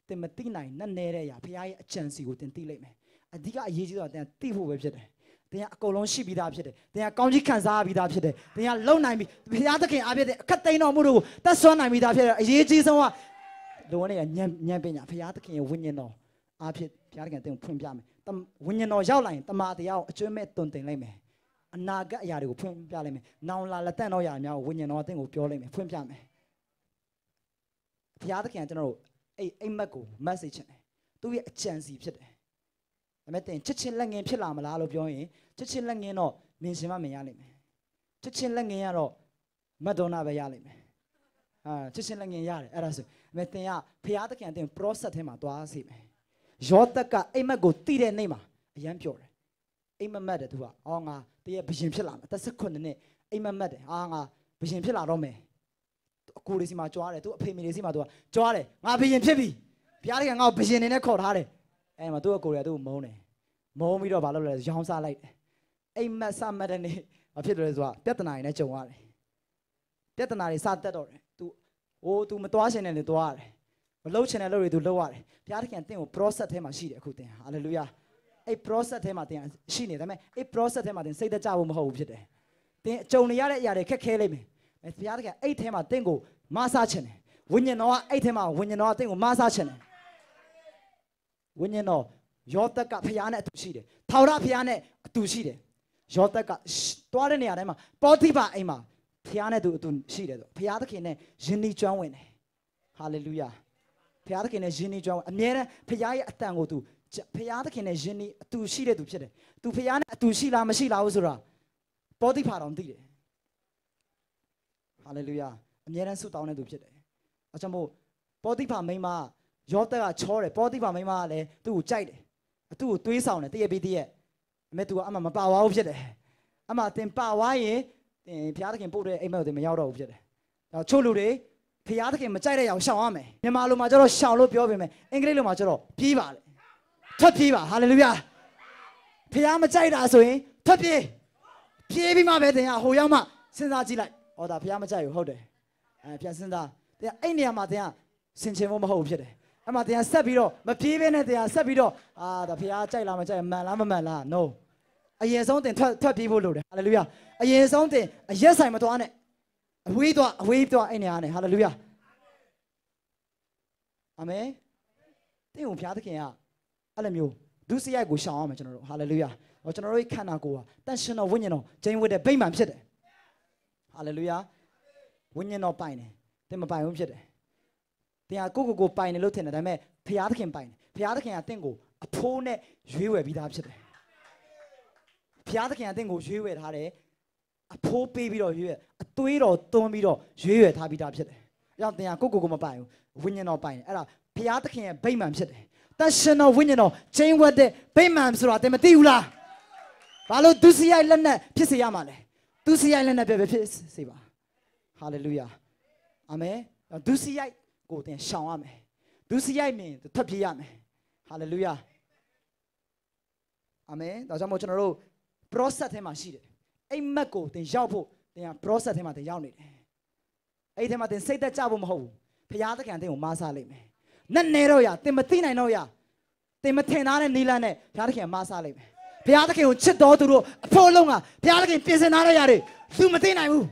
တင်မသိနိုင်နဲ့နေတဲ့ရာဖခင်ရဲ့အကြံစီကိုတင်သိလိုက်မယ်အဓိကအရေးကြီးတာတင်သိဖို့ပဲဖြစ်တယ် တင်ကအကုန်လုံးရှိပြီးသားဖြစ်တယ်တင်ကကောင်းကြီးခံစားပြီးသားဖြစ်တယ်တင်ကလုံနိုင်ပြီဖခင်သခင်အားဖြင့်အခက်သိမ်းတော်မှုတို့ကိုတတ်ဆွမ်းနိုင်ပြီးသားဖြစ်တယ်အရေးကြီးဆုံးကလောနဲ့ညံညံပညာဖခင်သခင်ရဲ့ဝိညာဉ်တော်အားဖြင့်ဖခင်သခင်တင်ကိုဖွင့်ပြမယ်ဝိညာဉ်တော်ရောက်လာရင်တမန်တရားကိုအကျွမ်းမဲ့တွင်တင်လိုက်မယ်အနာဂတ်အရာတွေကိုဖွင့်ပြလိုက်မယ်။နောင်လာလက်တန့်တော့အရာများကိုဝိညာဉ်တော်အသင်ကိုပြောလိုက်မယ်ဖွင့်ပြမယ်။ဘုရားသခင်ကကျွန်တော်တို့အဲ့အိမ်မက်ကို message ချင်တယ်။သူ့ရဲ့အကြံစီဖြစ်တယ်။ ဒါပေမဲ့တင်ချစ်ချင်းလက်ငင်းဖြစ်လာမလားလို့ပြောရင်ချစ်ချင်းလက်ငင်းတော့မင်ရှင်မမင်ရလိမ့်မယ်။ချစ်ချင်းလက်ငင်းကတော့မက်ဒိုနာပဲရလိမ့်မယ်။အာချစ်ချင်းလက်ငင်းရတယ်အဲ့ဒါဆိုဒါပေမဲ့တင်ကဘုရားသခင်အတင် process ထဲမှာသွားစီမယ်။ယောသက်ကအိမ်မက်ကိုတည်တဲ့နေ့မှာအရန်ပြောတယ်။အိမ်မက်မက်တယ်သူကအော်ငါတည့်ရဲ့ဘရင်ဖြစ်လာမယ်အသက်16နှစ်အိမ်မက်မက်တယ်အာငါဘရင်ဖြစ်လာတော့မယ်အကိုလေးစီမှာကြွားတယ်သူအဖေမေလေးစီမှာသူကကြွားတယ်ငါဘရင်ဖြစ်ပြီဘုရားကငါ့ကိုဘရင်နေနဲ့ခေါ်ထားတယ် အဲမှာသူ့အကိုလေးကသူ့ကိုမုန်းတယ်မုန်းပြီးတော့ဘာလုပ်လဲရောင်းစားလိုက်တယ်အိမ်မက်စမတ်တဲ့နေ့ဘာဖြစ်လို့လဲဆိုတော့ပြဿနာတွေနဲ့ကြုံရတယ်ပြဿနာတွေစတက်တော့တယ်သူဟို तू မသွားရှင်တဲ့နေသွားရတယ်မလှုပ်ချင်တဲ့လှုပ်တွေ तू လှုပ်ရတယ်ဘုရားသခင်တင့်ကို process ထဲမှာရှိတယ်အခုတင်ဟာလေလုယာအဲ့ process ထဲမှာတင်ရှိနေတယ်ဒါပေမဲ့အဲ့ process ထဲမှာတင်စိတ်သက်ကြဖို့မဟုတ်ဘူးဖြစ်တယ်တင်ကြုံနေရတဲ့အရာတွေခက်ခဲလိမ့်မယ်ဘုရားသခင်အဲ့ထဲမှာတင်ကိုမဆာချင်တယ်ဝိညာဉ်တော်ကအဲ့ထဲမှာဝိညာဉ်တော်ကတင်ကိုမဆာချင်တယ် ဝိညာဉ်တော်ယောသက်ကဖျားနဲ့အတူရှိတယ်ထာဝရဖျားနဲ့အတူရှိတယ်ယောသက်ကတွားတဲ့နေရာတိုင်းမှာပေါတိပါအိမ်မှာဖျားနဲ့သူအတူရှိတယ်ဆိုဖျားသခင်နဲ့ယဉ်ဤကျွမ်းဝင်တယ်ဟာလေလုယာဖျားသခင်နဲ့ယဉ်ဤကျွမ်းအမြဲတမ်းဖျားရဲ့အတန်ကိုသူဖျားသခင်နဲ့ယဉ်ဤအတူရှိတဲ့သူဖြစ်တယ်သူဖျားနဲ့အတူရှိလားမရှိလားဘူးဆိုတာပေါတိပါတော်သိတယ်ဟာလေလုယာအမြဲတမ်းဆုတောင်းတဲ့သူဖြစ်တယ်အဲကြောင့်မို့ပေါတိပါမိန်းမ ယောသက်ကချောတယ်ပေါတိပါမိန်းမကလည်းသူ့ကိုကြိုက်တယ်သူ့ကိုတွေးဆောင်တယ်တည့်ရပြီးတည့်ရအမေသူကအမှမပါဝါဘူးဖြစ်တယ်အမှတင်ပါဝါရင်တင်ဘုရားသခင်ပို့တဲ့အိမ်မက်ကိုတင်မရောက်တော့ဘူးဖြစ်တယ်ဒါချို့လူတွေဘုရားသခင်မကြိုက်တဲ့အောင်ရှောင်ရမယ်မြန်မာလိုမှာကျတော့ရှောင်လို့ပြောပေမဲ့အင်္ဂလိပ်လိုမှာကျတော့ပြေးပါလေထွက်ပြေးပါဟာလေလုယာဘုရားမကြိုက်တာဆိုရင်ထွက်ပြေးပြေးပြီးမှပဲတင်ရဟိုရောက်မှစဉ်းစားကြည့်လိုက်ဟောဒါဘုရားမကြိုက်ဘူးဟုတ်တယ်အဲပြန်စဉ်းစားတင်အဲ့နေရာမှာတင်ဆင်ခြင်ဖို့မဟုတ်ဘူးဖြစ်တယ် အဲ့မှာတရားဆက်ပြီးတော့မပြေးဘဲနဲ့တရားဆက်ပြီးတော့အာဒါဖရားကြိုက်လားမကြိုက်မှန်လားမမှန်လား no အရင်ဆုံးတင်ထွက်ထွက်ပြေးဖို့လိုတယ်ဟာလေလုယာအရင်ဆုံးတင်အရက်ဆိုင်မသွားနဲ့အဝေးသွားအဝေးသွားအဲ့နေရာနဲ့ဟာလေလုယာအာမင်တင်းကိုဖရားသခင်ကအဲ့လိုမျိုးဒုစရိုက်ကိုရှောင်အောင်မယ်ကျွန်တော်တို့ဟာလေလုယာဟောကျွန်တော်တို့ခန္ဓာကိုယ်ကတန်ရှင်တော်ဝိညာဉ်တော်ဂျိမ်းဝတ်တဲ့ဗိမာန်ဖြစ်တယ်ဟာလေလုယာဝိညာဉ်တော်ပိုင်တယ်တင်းမပိုင်ဘူးဖြစ်တယ် တင်ဟာကိုကိုကိုပိုင်တယ်လို့ထင်တယ်ဒါပေမဲ့ဖျားသခင်ပိုင်တယ်ဖျားသခင်ကတင့်ကိုအဖိုးနဲ့ရွေးဝယ်ပြီးသားဖြစ်တယ်ဖျားသခင်ကတင့်ကိုရွေးဝယ်ထားတယ်အဖိုးပေးပြီးတော့ရွေးဝယ်အသွေးတော်သွန်းပြီးတော့ရွေးဝယ်ထားပြီးသားဖြစ်တယ်အဲကြောင့်တင်ဟာကိုကိုကိုမပိုင်ဘူးဝိညာဉ်တော်ပိုင်တယ်အဲ့ဒါဖျားသခင်ရဲ့ဗိမာန်ဖြစ်တယ်တန်ရှင်တော်ဝိညာဉ်တော်ချင်းဝတ်တဲ့ဗိမာန်ဆိုတာတင်မသိဘူးလားဘာလို့ဒုစရိုက်လက်နဲ့ဖြစ်စေရမှာလဲဒုစရိုက်လက်နဲ့ပဲဖြစ်စေပါဟာလေလုယာအာမင်ဒုစရိုက် ကိုတင်ရှောင်ရမယ်ဒုစရိုက်မြင်ထွက်ပြေးရမယ်ဟာလေလုယာအာမင်ဒါကြောင့်မို့ကျွန်တော်တို့ process ထဲမှာရှိတယ်အိမ်မက်ကိုတင်ရောက်ဖို့တင်က process ထဲမှာတင်ရောက်နေတယ်အဲ့ဒီထဲမှာတင်စိတ်သက်ကြဖို့မဟုတ်ဘူးဖရာသခင်တင်ကိုမားစားလိမ့်မယ်နဲ့နေတော့ရတင်မသိနိုင်တော့ရတင်မထင်ထားတဲ့နီလန်းနဲ့ဖရာသခင်မားစားလိမ့်မယ်ဘုရားသခင်ကိုချစ်တော်သူတို့အဖို့လုံးကဘုရားသခင်ပြင်ဆင်ထားတဲ့ຢာတွေလူမသိနိုင်ဘူး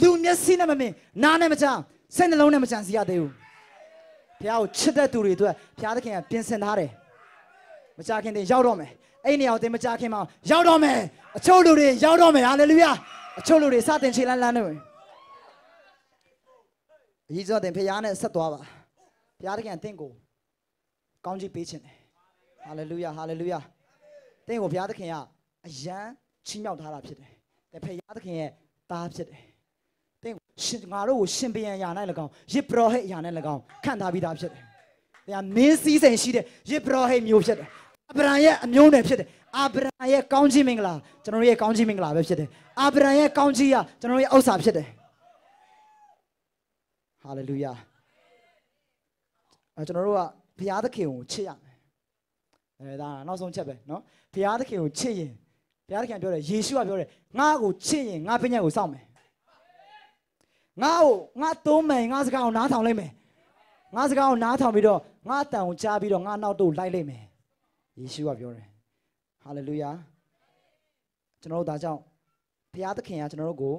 လူမျက်စိနဲ့မမြင်နားနဲ့မကြားစိတ်နှလုံးနဲ့မကြံစီရသေးဘူး ဘုရားကိုချစ်တဲ့သူတွေအတွက်ဘုရားသခင်ကပြင်ဆင်ထားတယ်မကြခင်တင်ရောက်တော့မယ်အဲ့နေရာကိုတင်မကြခင်မှာရောက်တော့မယ်အချို့လူတွေရောက်တော့မယ်ဟာလေလုယာအချို့လူတွေစတင်ခြေလန်းလန်းနေမယ်အကြီးဆုံးတင်ဘုရားနဲ့ဆက်သွားပါဘုရားသခင်တင့်ကိုကောင်းချီးပေးခြင်းတယ်ဟာလေလုယာဟာလေလုယာတင့်ကိုဘုရားသခင်ကအယံချီးမြှောက်ထားတာဖြစ်တယ်แต่ဘုရားသခင်ရဲ့သားဖြစ်တယ် သင်ရှင်ငါတို့ကိုရှင်ပြန်ရာ၌၎င်းယစ်ပရောဟိတ်ရာ၌၎င်းခန့်ထားပြီးသားဖြစ်တယ်။တရားမင်းစည်းစိမ်ရှိတဲ့ယစ်ပရောဟိတ်မျိုးဖြစ်တယ်။အာဗြဟံရဲ့အမျိုးနယ်ဖြစ်တယ်။အာဗြဟံရဲ့ကောင်းချီးမင်္ဂလာကျွန်တော်ရဲ့ကောင်းချီးမင်္ဂလာပဲဖြစ်တယ်။အာဗြဟံရဲ့ကောင်းချီးကကျွန်တော်ရဲ့ဥစ္စာဖြစ်တယ်။ဟာလေလုယာ။အဲကျွန်တော်တို့ကဘုရားသခင်ကိုချစ်ရမယ်။အဲဒါနောက်ဆုံးချက်ပဲနော်။ဘုရားသခင်ကိုချစ်ရင်ဘုရားသခင်ပြောတယ်ယေရှုကပြောတယ်ငါ့ကိုချစ်ရင်ငါပြည့်ညက်ကိုစောင့်မယ် ငါ့ကိုငါသုံးမယ်ငါစကားကိုနားထောင်လိုက်မယ်ငါစကားကိုနားထောင်ပြီးတော့ငါအတန်ကိုကြားပြီးတော့ငါနောက်တော့လိုက်လိုက်မယ်ယေရှုကပြောတယ်ဟာလေလုယာကျွန်တော်တို့ဒါကြောင့်ဘုရားသခင်ကကျွန်တော်တို့ကို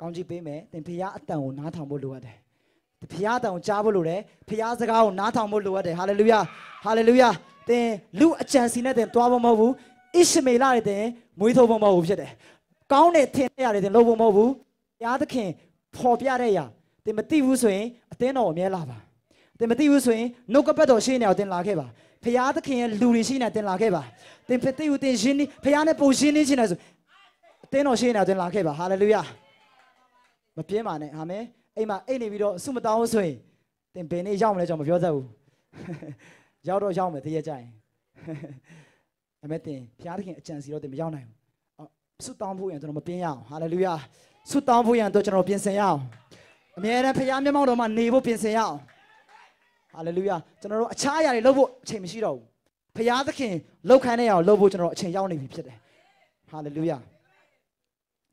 ကောင်းချီးပေးမယ်သင်ဘုရားအတန်ကိုနားထောင်ဖို့လိုအပ်တယ်ဘုရားအတန်ကိုကြားဖို့လိုတယ်ဘုရားစကားကိုနားထောင်ဖို့လိုအပ်တယ်ဟာလေလုယာဟာလေလုယာသင်လူအကြံစီနဲ့သင်သွားဖို့မဟုတ်ဘူးဣရှမေလရဲ့သင်မွေးထုတ်ဖို့မဟုတ်ဘူးဖြစ်တယ်ကောင်းတဲ့ထင်တဲ့ရတယ်သင်လုပ်ဖို့မဟုတ်ဘူးဘုရားသခင် ဖော်ပြတဲ့အရာသင်မသိဘူးဆိုရင်အသင်းတော်အမြဲလာပါသင်မသိဘူးဆိုရင်နှုတ်ကပတ်တော်ရှိနေအောင်သင်လာခဲ့ပါဖခင်သခင်ရဲ့လူတွေရှိနေသင်လာခဲ့ပါသင်ဖသိဦးသင်ရှင်းနေဖခင်နဲ့ပုံရှင်းနေချင်တယ်ဆိုအသင်းတော်ရှိနေအောင်သင်လာခဲ့ပါဟာလေလုယာမပြင်းပါနဲ့အာမင်အိမ်မှာအိတ်နေပြီးတော့အဆုမတောင်းဆိုရင်သင်ဘယ်နေ့ရောက်မလဲကျွန်တော်မပြောတတ်ဘူးရောက်တော့ရောက်မယ်တရက်ကြရင်အမေတင်ဖခင်သခင်အကြံစီတော့သင်မရောက်နိုင်ဘူးဆုတောင်းဖို့ရင်ကျွန်တော်မပြင်းရအောင်ဟာလေလုယာ ဆုတောင်းဖို့ရင်တော့ကျွန်တော်ပြင်ဆင်ရအောင်အမြဲတမ်းဖခင်မျက်မှောက်တော်မှာနေဖို့ပြင်ဆင်ရအောင်ဟာလေလုယာကျွန်တော်တို့အခြားအရာတွေလုပ်ဖို့အချိန်မရှိတော့ဘူးဖခင်သခင်လောက်ခိုင်းတဲ့အောင်လုပ်ဖို့ကျွန်တော်အချိန်ရောက်နေပြီဖြစ်တယ်ဟာလေလုယာ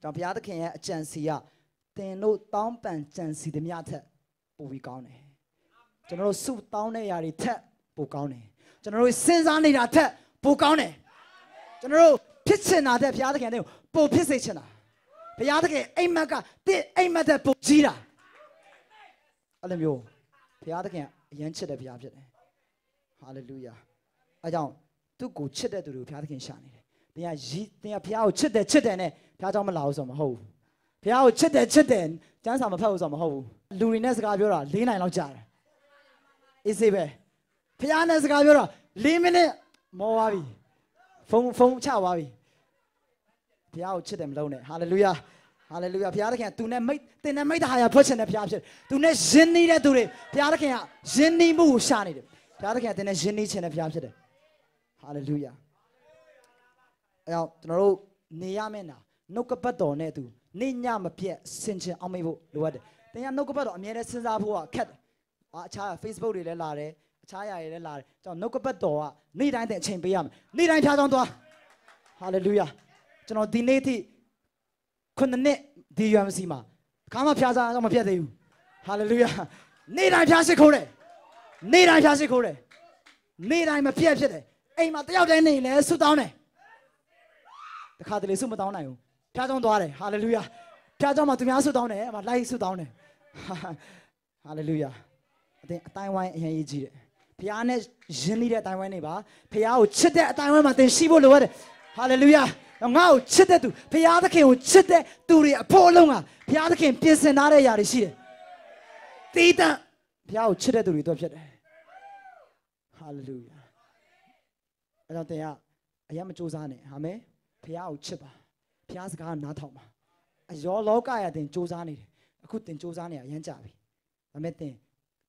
ကျွန်တော်ဖခင်သခင်ရဲ့အကြံစီကသင်တို့တောင်းပန်ကြံစီသမျှထက်ပိုပြီးကောင်းတယ်ကျွန်တော်တို့စုတောင်းတဲ့ຢာတွေထက်ပိုကောင်းတယ်ကျွန်တော်တို့စဉ်းစားနေတာထက်ပိုကောင်းတယ်ကျွန်တော်တို့ဖြစ်ချင်တာတဲ့ဘုရားသခင်တဲ့ပိုဖြစ်စေချင်တာ ဘုရားသခင်အိမ်မက်ကတစ်အိမ်မက်တဲ့ပိုကြီးတာအဲ့လိုမျိုးဘုရားသခင်အရန်ချစ်တဲ့ဘုရားဖြစ်တယ်ဟာလေလုယာအဲကြောင့်သူ့ကိုချစ်တဲ့သူတွေကိုဘုရားသခင်ရှာနေတယ်တင်ကရီတင်ကဘုရားကိုချစ်တယ်ချစ်တယ်နဲ့ဘုရားကြောင့်မလာဘူးဆိုတော့မဟုတ်ဘူးဘုရားကိုချစ်တယ်ချစ်တယ်ကျမ်းစာမဖတ်ဘူးဆိုတော့မဟုတ်ဘူးလူတွေနဲ့စကားပြောတာ၄နိုင်လောက်ကြာတယ်အေးစေးပဲဘုရားနဲ့စကားပြောတာ၄မိနစ်မောသွားပြီဖုန်းဖုန်းချသွားပြီ ဘုရားကိုချစ်တယ်မလုံးနဲ့ဟာလေလုယာဟာလေလုယာဘုရားသခင်ကသူနဲ့မိတ်တင်နဲ့မိတ်တဟာရဖွက်ချင်တဲ့ဘုရားဖြစ်သူနဲ့ယဉ်နေတဲ့သူတွေဘုရားသခင်ကယဉ်နေမှုကိုရှာနေတယ်ဘုရားသခင်ကတင်နဲ့ယဉ်နေချင်တဲ့ဘုရားဖြစ်တယ်ဟာလေလုယာအဲတော့ကျွန်တော်တို့နေရမယ့်နာနှုတ်ကပတ်တော်နဲ့သူနေညမပြတ်ဆင်ခြင်အောင်မေ့ဖို့လိုအပ်တယ်တင်ကနှုတ်ကပတ်တော်အမြဲတမ်းစဉ်းစားဖို့ကခက်တယ်အာအခြား Facebook တွေလည်းလာတယ်အခြားຢာတွေလည်းလာတယ်ကျွန်တော်နှုတ်ကပတ်တော်ကနေ့တိုင်းတဲ့အချိန်ပေးရမယ်နေ့တိုင်းဖြားချောင်းသွားဟာလေလုယာ ကျွန်တော်ဒီနေ့ထိခုနှစ်နှစ်ဒီ UMC မှာခါမှဖျားစားတော့မပြတ်သေးဘူးဟာလေလုယာနေ့တိုင်းဖျားရှိခိုးတယ်နေ့တိုင်းဖျားရှိခိုးတယ်နေ့တိုင်းမပြတ်ဖြစ်တယ်အိမ်မှာတယောက်တည်းနေလဲဆုတောင်းတယ်တခါတလေဆုမတောင်းနိုင်ဘူးဖျားကြောင်းသွားတယ်ဟာလေလုယာဖျားကြောင်းမှာသူများဆုတောင်းတယ်အမလိုက်ဆုတောင်းတယ်ဟာလေလုယာအတင်းအတိုင်းဝိုင်းအရင်ရေးကြည့်တယ်ဖျားနဲ့ယဉ်နေတဲ့အတိုင်းဝိုင်းနေပါဖျားကိုချစ်တဲ့အတိုင်းဝိုင်းမှာသင်ရှိဖို့လိုရတယ်ဟာလေလုယာ ငါ့ကိုချစ်တဲ့သူဖခင်သခင်ကိုချစ်တဲ့သူတွေအဖို့အလုံးကဖခင်သခင်ပြင်ဆင်ထားတဲ့အရာတွေရှိတယ်။တီးတန့်ဖခင်ကိုချစ်တဲ့သူတွေတော့ဖြစ်တယ်။ဟာလေလုယာ။အဲကြောင့်တင်ကအရင်မစူးစမ်းနဲ့အာမင်။ဖခင်ကိုချစ်ပါ။ဖခင်စကားနားထောင်ပါ။အယောလောကရတင်စူးစမ်းနေတယ်။အခုတင်စူးစမ်းနေရအရင်ကြပြီ။ဒါမဲ့တင်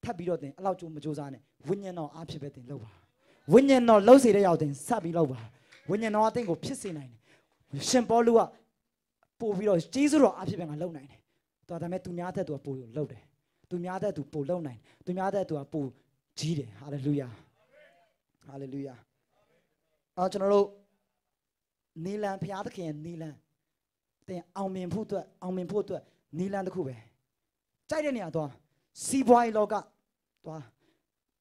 ထပ်ပြီးတော့တင်အဲ့လောက်ကြိုးမစူးစမ်းနဲ့ဝိညာဉ်တော်အားဖြစ်ပဲတင်လုပ်ပါ။ဝိညာဉ်တော်လှုပ်စေတဲ့ရောက်တင်ဆက်ပြီးလုပ်ပါ။ဝိညာဉ်တော်အသင်ကိုဖြစ်စေနိုင်တယ် ရှင်ပေါလုကပို့ပြီးတော့ကျေးဇူးတော်အဖြစ်ပဲငါလုံနိုင်တယ်။တော်ဒါမဲ့သူများတဲ့သူကပို့လုံတယ်။သူများတဲ့သူပို့လုံနိုင်။သူများတဲ့သူကပို့ကြီးတယ်။ဟာလေလုယာ။ဟာလေလုယာ။အော်ကျွန်တော်တို့နီလန်ဖျားသခင်ရဲ့နီလန်တင်အောင်မြင်ဖို့အတွက်အောင်မြင်ဖို့အတွက်နီလန်တစ်ခုပဲ။ကြိုက်တဲ့နေရာသွားစီးပွားရေးလောကသွား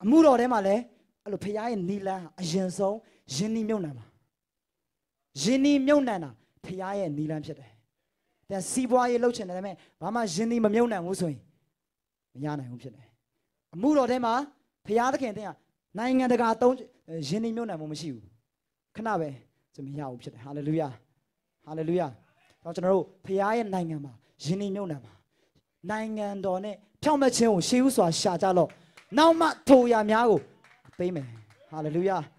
အမှုတော်ထဲမှာလည်းအဲ့လိုဖျားရဲ့နီလန်အရင်ဆုံးယင်းနှိမ့်မြုံနံပါ ယင်းနီမြုံနှံတာဖခင်ရဲ့နီလန်းဖြစ်တယ်။တဲ့စီးပွားရေးလုပ်ချင်တယ်ဒါပေမဲ့ဘာမှယင်းနီမမြုံနှံဘူးဆိုရင်မရနိုင်ဘူးဖြစ်တယ်။အမှုတော်ထဲမှာဖခင်သခင်တင်ကနိုင်ငံတကာအသုံးယင်းနီမြုံနှံမှုမရှိဘူး။ခဏပဲဆိုမရဘူးဖြစ်တယ်။ဟာလေလုယာ။ဟာလေလုယာ။တော့ကျွန်တော်တို့ဖခင်ရဲ့နိုင်ငံမှာယင်းနီမြုံနှံမှာနိုင်ငံတော်နဲ့ဖြောင့်မတ်ခြင်းကိုရှေးဥစွာရှာကြလို့နောက်မှထိုရာများကိုပေးမယ်။ဟာလေလုယာ။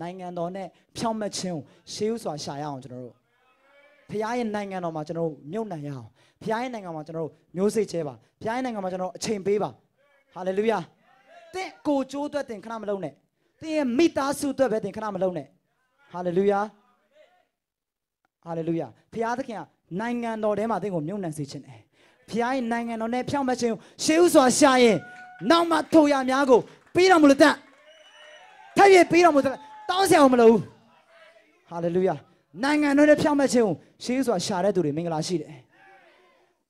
နိုင်ငံတော်နဲ့ဖြောင့်မတ်ခြင်းကိုရှေးဥစွာရှာရအောင်ကျွန်တော်တို့ဖခင်ရဲ့နိုင်ငံတော်မှာကျွန်တော်တို့မြုပ်နှံရအောင်ဖခင်ရဲ့နိုင်ငံမှာကျွန်တော်တို့မျိုးစိတ်ချဲပါဖခင်ရဲ့နိုင်ငံမှာကျွန်တော်အချိန်ပေးပါဟာလေလုယာတင့်ကိုကျိုးအတွက်တင်ခဏမလုံးနဲ့တင်းရဲ့မိသားစုအတွက်ပဲတင်ခဏမလုံးနဲ့ဟာလေလုယာဟာလေလုယာဖခင်သခင်ကနိုင်ငံတော်ထဲမှာတင့်ကိုမြုံနှံစေခြင်းတယ်ဖခင်ရဲ့နိုင်ငံတော်နဲ့ဖြောင့်မတ်ခြင်းကိုရှေးဥစွာရှာရင်နောက်မှထိုရများကိုပေးတော်မူလို့တတ်ထပ်ရပေးတော်မူတဲ့ တောင်းဆရာမလို့ဟာလေလုယာနိုင်ငံတော်နဲ့ဖြောင့်မတ်ခြင်းကိုရှေးဥစွာရှာတဲ့သူတွေမင်္ဂလာရှိတယ်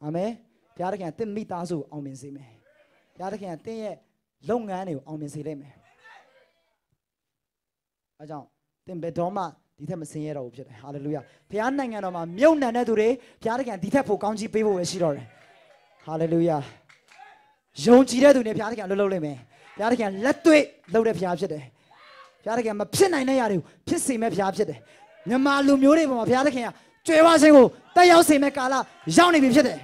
အာမင်ဘုရားသခင်ကတင့်မိသားစုကိုအောင်မြင်စေမယ်ဘုရားသခင်ကတင့်ရဲ့လုပ်ငန်းတွေကိုအောင်မြင်စေလိမ့်မယ်အဲကြောင့်သင်ဘယ်တော့မှဒီထက်မဆင်းရဲတော့ဘူးဖြစ်တယ်ဟာလေလုယာဘုရားနိုင်ငံတော်မှာမြုပ်နှံတဲ့သူတွေဘုရားသခင်ဒီထက်ပိုကောင်းကြီးပေးဖို့ပဲရှိတော့တယ်ဟာလေလုယာယုံကြည်တဲ့သူတွေဘုရားသခင်လှုပ်လှုပ်လိမ့်မယ်ဘုရားသခင်လက်တွေ့လှုပ်တဲ့ဘုရားဖြစ်တယ် ဘုရားသခင်မဖြစ်နိုင်တဲ့ຢာတွေကိုဖြစ်စေမဲ့ဘုရားဖြစ်တယ်မြန်မာလူမျိုးတွေပေါ်မှာဘုရားသခင်ကကြွယ်ဝခြင်းကိုတက်ရောက်စေမဲ့ကာလရောက်နေပြီဖြစ်တယ်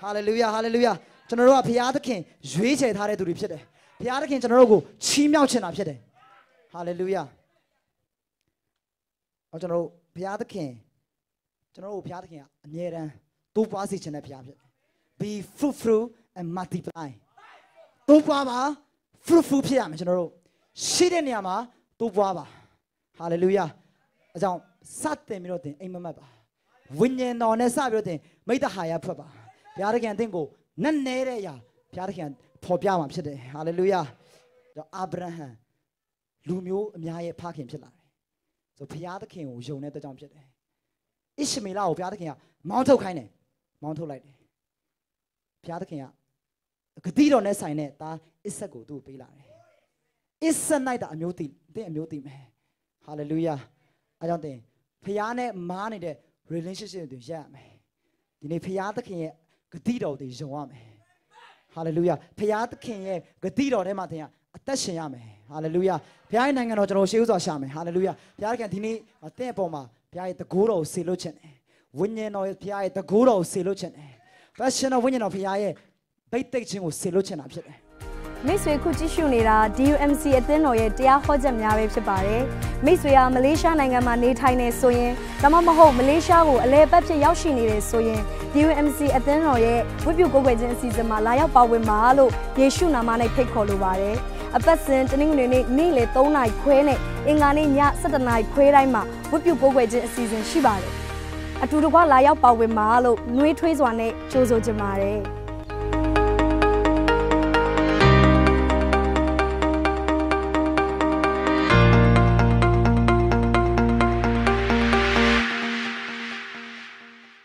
ဟာလေလုယာဟာလေလုယာကျွန်တော်တို့ကဘုရားသခင်ရွေးချယ်ထားတဲ့သူတွေဖြစ်တယ်ဘုရားသခင်ကျွန်တော်တို့ကိုချီးမြှောက်ချင်တာဖြစ်တယ်ဟာလေလုယာအော်ကျွန်တော်တို့ဘုရားသခင်ကျွန်တော်တို့ဘုရားသခင်ကအမြဲတမ်းတိုးပွားစေချင်တဲ့ဘုရားဖြစ်တယ် be fruitful and multiply တိုးပွားပါ fruitful ဖြစ်ရမယ်ကျွန်တော်တို့ ရှိတဲ့နေရာမှာတိုးပွားပါ hallelujah အကြောင်းစတင်ပြီးတော့တင်အိမ်မမက်ပါဝိညာဉ်တော်နဲ့စပြီးတော့တင်မိတ္တဟာယဖွက်ပါဘုရားသခင်အသင်ကိုနက်နဲတဲ့အရာဘုရားသခင်ဖော်ပြမှာဖြစ်တယ် hallelujah တော့အာဗြဟံလူမျိုးအများရဲ့ဖခင်ဖြစ်လာတယ်ဆိုဘုရားသခင်ကိုယုံတဲ့အတွက်ကြောင့်ဖြစ်တယ်ဣရှမေလကိုဘုရားသခင်ကမောင်းထုတ်ခိုင်းတယ်မောင်းထုတ်လိုက်တယ်ဘုရားသခင်ကဂတိတော်နဲ့ဆိုင်တဲ့သားအစ်ဆက်ကိုသူ့ကိုပေးလာတယ် အစ်ဆက်နိုင်တာအမျိုးတည်တဲ့အမျိုးတည်မယ်ဟာလေလုယာအဲကြောင့်တင်ဖခင်နဲ့မားနေတဲ့ relationship တွေရရမယ်ဒီနေ့ဖခင်သခင်ရဲ့ဂတိတော်တွေယုံရမယ်ဟာလေလုယာဖခင်သခင်ရဲ့ဂတိတော်ထဲမှာတင်အသက်ရှင်ရမယ်ဟာလေလုယာဘုရားရဲ့နိုင်ငံတော်ကျွန်တော်ရှေးဥစွာရှာမယ်ဟာလေလုယာဘုရားခင်ဒီနေ့အသင်အပေါ်မှာဘုရားရဲ့တကူတော်ကိုဆေလွတ်ခြင်းတယ်ဝိညာဉ်တော်ရဲ့ဘုရားရဲ့တကူတော်ကိုဆေလွတ်ခြင်းတယ်ဘတ်ရှင်တော်ဝိညာဉ်တော်ဘုရားရဲ့ဗိတ်သိက်ခြင်းကိုဆေလွတ်ခြင်းတာဖြစ်တယ် မိတ်ဆွေခုကြည့်ရှုနေတာ DUMC အသင်းတော်ရဲ့တရားဟောချက်များပဲဖြစ်ပါတယ်မိတ်ဆွေကမလေးရှားနိုင်ငံမှာနေထိုင်နေဆိုရင်ဒါမှမဟုတ်မလေးရှားကိုအလဲပတ်ဖြစ်ရောက်ရှိနေတယ်ဆိုရင် DUMC အသင်းတော်ရဲ့ဝိပုကိုယ်ွယ်ခြင်းအစီအစဉ်မှာလာရောက်ပါဝင်ပါလို့ယေရှုနာမနဲ့ဖိတ်ခေါ်လိုပါတယ်အပတ်စဉ်တနင်္ဂနွေနေ့နေ့လယ်3နာရီခွဲနဲ့အင်္ဂါနေ့ည7:00နာရီခွဲတိုင်းမှာဝိပုကိုယ်ွယ်ခြင်းအစီအစဉ်ရှိပါတယ်အတူတကွလာရောက်ပါဝင်ပါလို့နှွေးထွေးစွာနဲ့ကြိုးဆိုကြပါတယ်